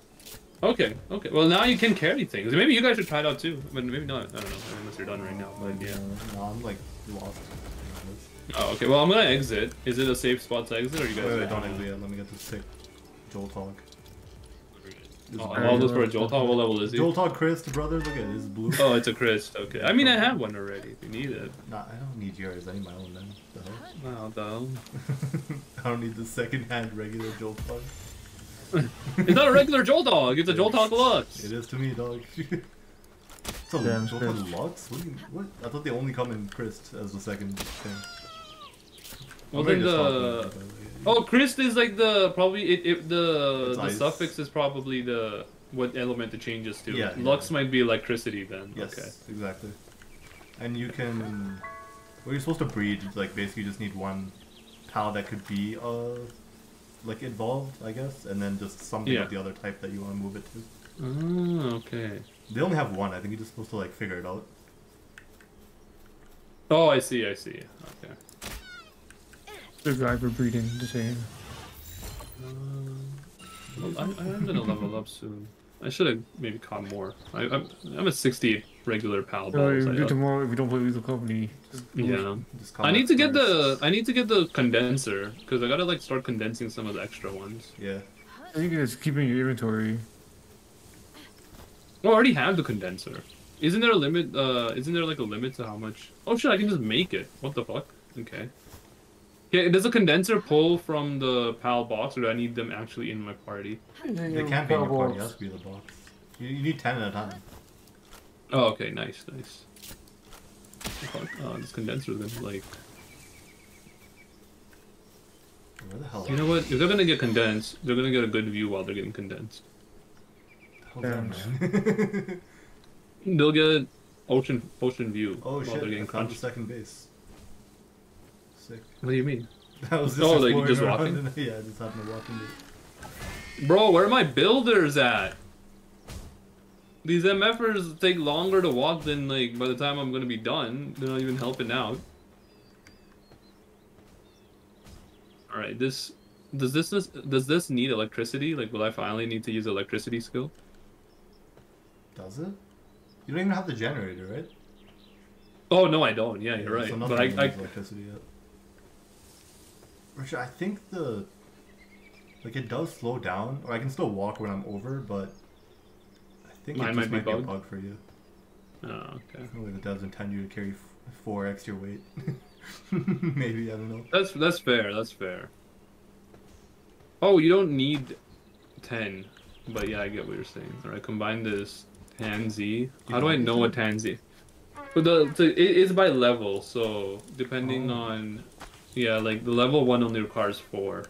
Okay, okay. Well, now you can carry things. Maybe you guys should try it out too, but maybe not. I don't know. Unless you're done right now. But yeah. Uh, no, I'm like lost. Oh, okay. Well, I'm gonna exit. Is it a safe spot to exit, or you guys? wait, don't exit yet. Let me get this sick Jolthog. Oh, all this for a Jolt. What level is he? Joel Talk Cryst, brother. Look at it. This blue. Oh, it's a Cryst. Okay. I mean, I have one already. If you need it. Nah, I don't need yours. I need my own then. The hell? Wow, though. I don't need the second-hand regular Joel dog. It's not a regular Jolthog. It's a Jolthog Lux. It is to me, dog. it's a Damn, Joel Cryst. Talk Lux? What, you, what? I thought they only come in Chris as the second thing. Well, then the talking, by the way. oh, Cryst is like the probably it, it the It's the ice. suffix is probably the what element it changes to. Yeah, yeah. Lux might be electricity then. Yes, Okay. exactly. And you can. Well, you're supposed to breed, like, basically you just need one pal that could be, uh, like, evolved, I guess, and then just something Yeah. of the other type that you want to move it to. Oh, okay. They only have one, I think you're just supposed to, like, figure it out. Oh, I see. I see. Okay. The guy breeding. Just saying. Um, well, I, I'm gonna level up soon. I should have maybe caught more. I, I'm I'm at 60 regular pal Oh, balls. you I, do uh, tomorrow if you don't play Lethal Company. yeah. Just I need to get combat the I need to get the condenser because I gotta like start condensing some of the extra ones. Yeah. I think it's keeping your inventory. Oh, I already have the condenser. Isn't there a limit? Uh, isn't there like a limit to how much? Oh shit! I can just make it. What the fuck? Okay. Yeah, does a condenser pull from the PAL box, or do I need them actually in my party? They can't be in your party, it has to be in the box. You, you need 10 at a time. Oh, okay, nice, nice. Fuck, uh, this condenser then like. Where the hell You know what? If they're gonna get condensed, they're gonna get a good view while they're getting condensed. How's that, man? They'll get ocean ocean view oh while shit, they're getting found the crunched. second base. Sick. What do you mean? I was just Oh, like just walking? and- yeah, I just happened to walk into. Bro, where are my builders at? These MFers take longer to walk than like by the time I'm gonna be done. They're not even helping out. Alright, this does this does this need electricity? Like will I finally need to use electricity skill? Does it? You don't even have the generator, right? Oh no I don't, yeah, you're right. So but I, I electricity yet. Richard, I think the like it does slow down, or I can still walk when I'm over, but think Mine it might just be might be, a bug for you. Oh, okay. Only the devs intend you to carry four extra weight. Maybe I don't know. That's that's fair, that's fair. Oh, you don't need ten. But yeah, I get what you're saying. Alright, combine this Tanzee. How do I know a Tanzee? But the, the it is by level, so depending Oh. on yeah, like the level one only requires four.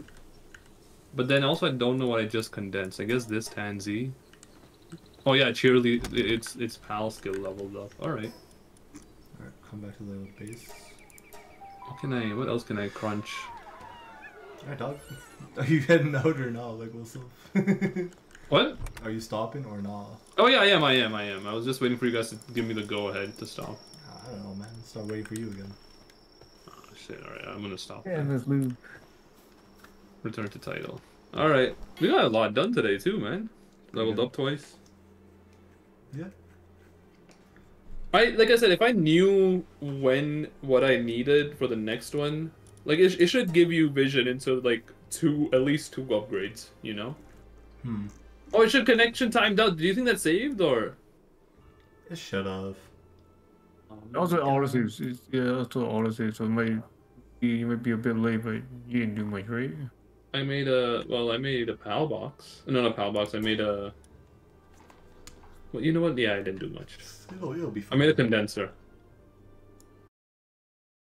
But then also I don't know what I just condensed. I guess this Tanzee. Oh yeah, cheerly. It's it's pal skill leveled up. All right. Alright, come back to the base. What can I? What else can I crunch? Alright, dog. Are you heading out or not? Like, what's up? What? Are you stopping or not? Oh yeah, I am. I am. I am. I was just waiting for you guys to give me the go ahead to stop. Ah, I don't know, man. Start waiting for you again. Oh shit! All right, I'm gonna stop. Yeah, let's move. Return to title. All right, we got a lot done today too, man. Leveled Yeah. up twice. Yeah. I like I said, if I knew when what I needed for the next one, like it, it should give you vision into like two at least two upgrades. You know. Hmm. Oh, it should connection timed out. Do you think that's saved or? It should have. Also, autosaves. is- Yeah, also autosave. So it might you might be a bit late, but you didn't do much, right? I made a well. I made a PAL box. No, not a PAL box. I made a. Well, you know what? Yeah, I didn't do much. It'll, it'll be I fine. made a condenser.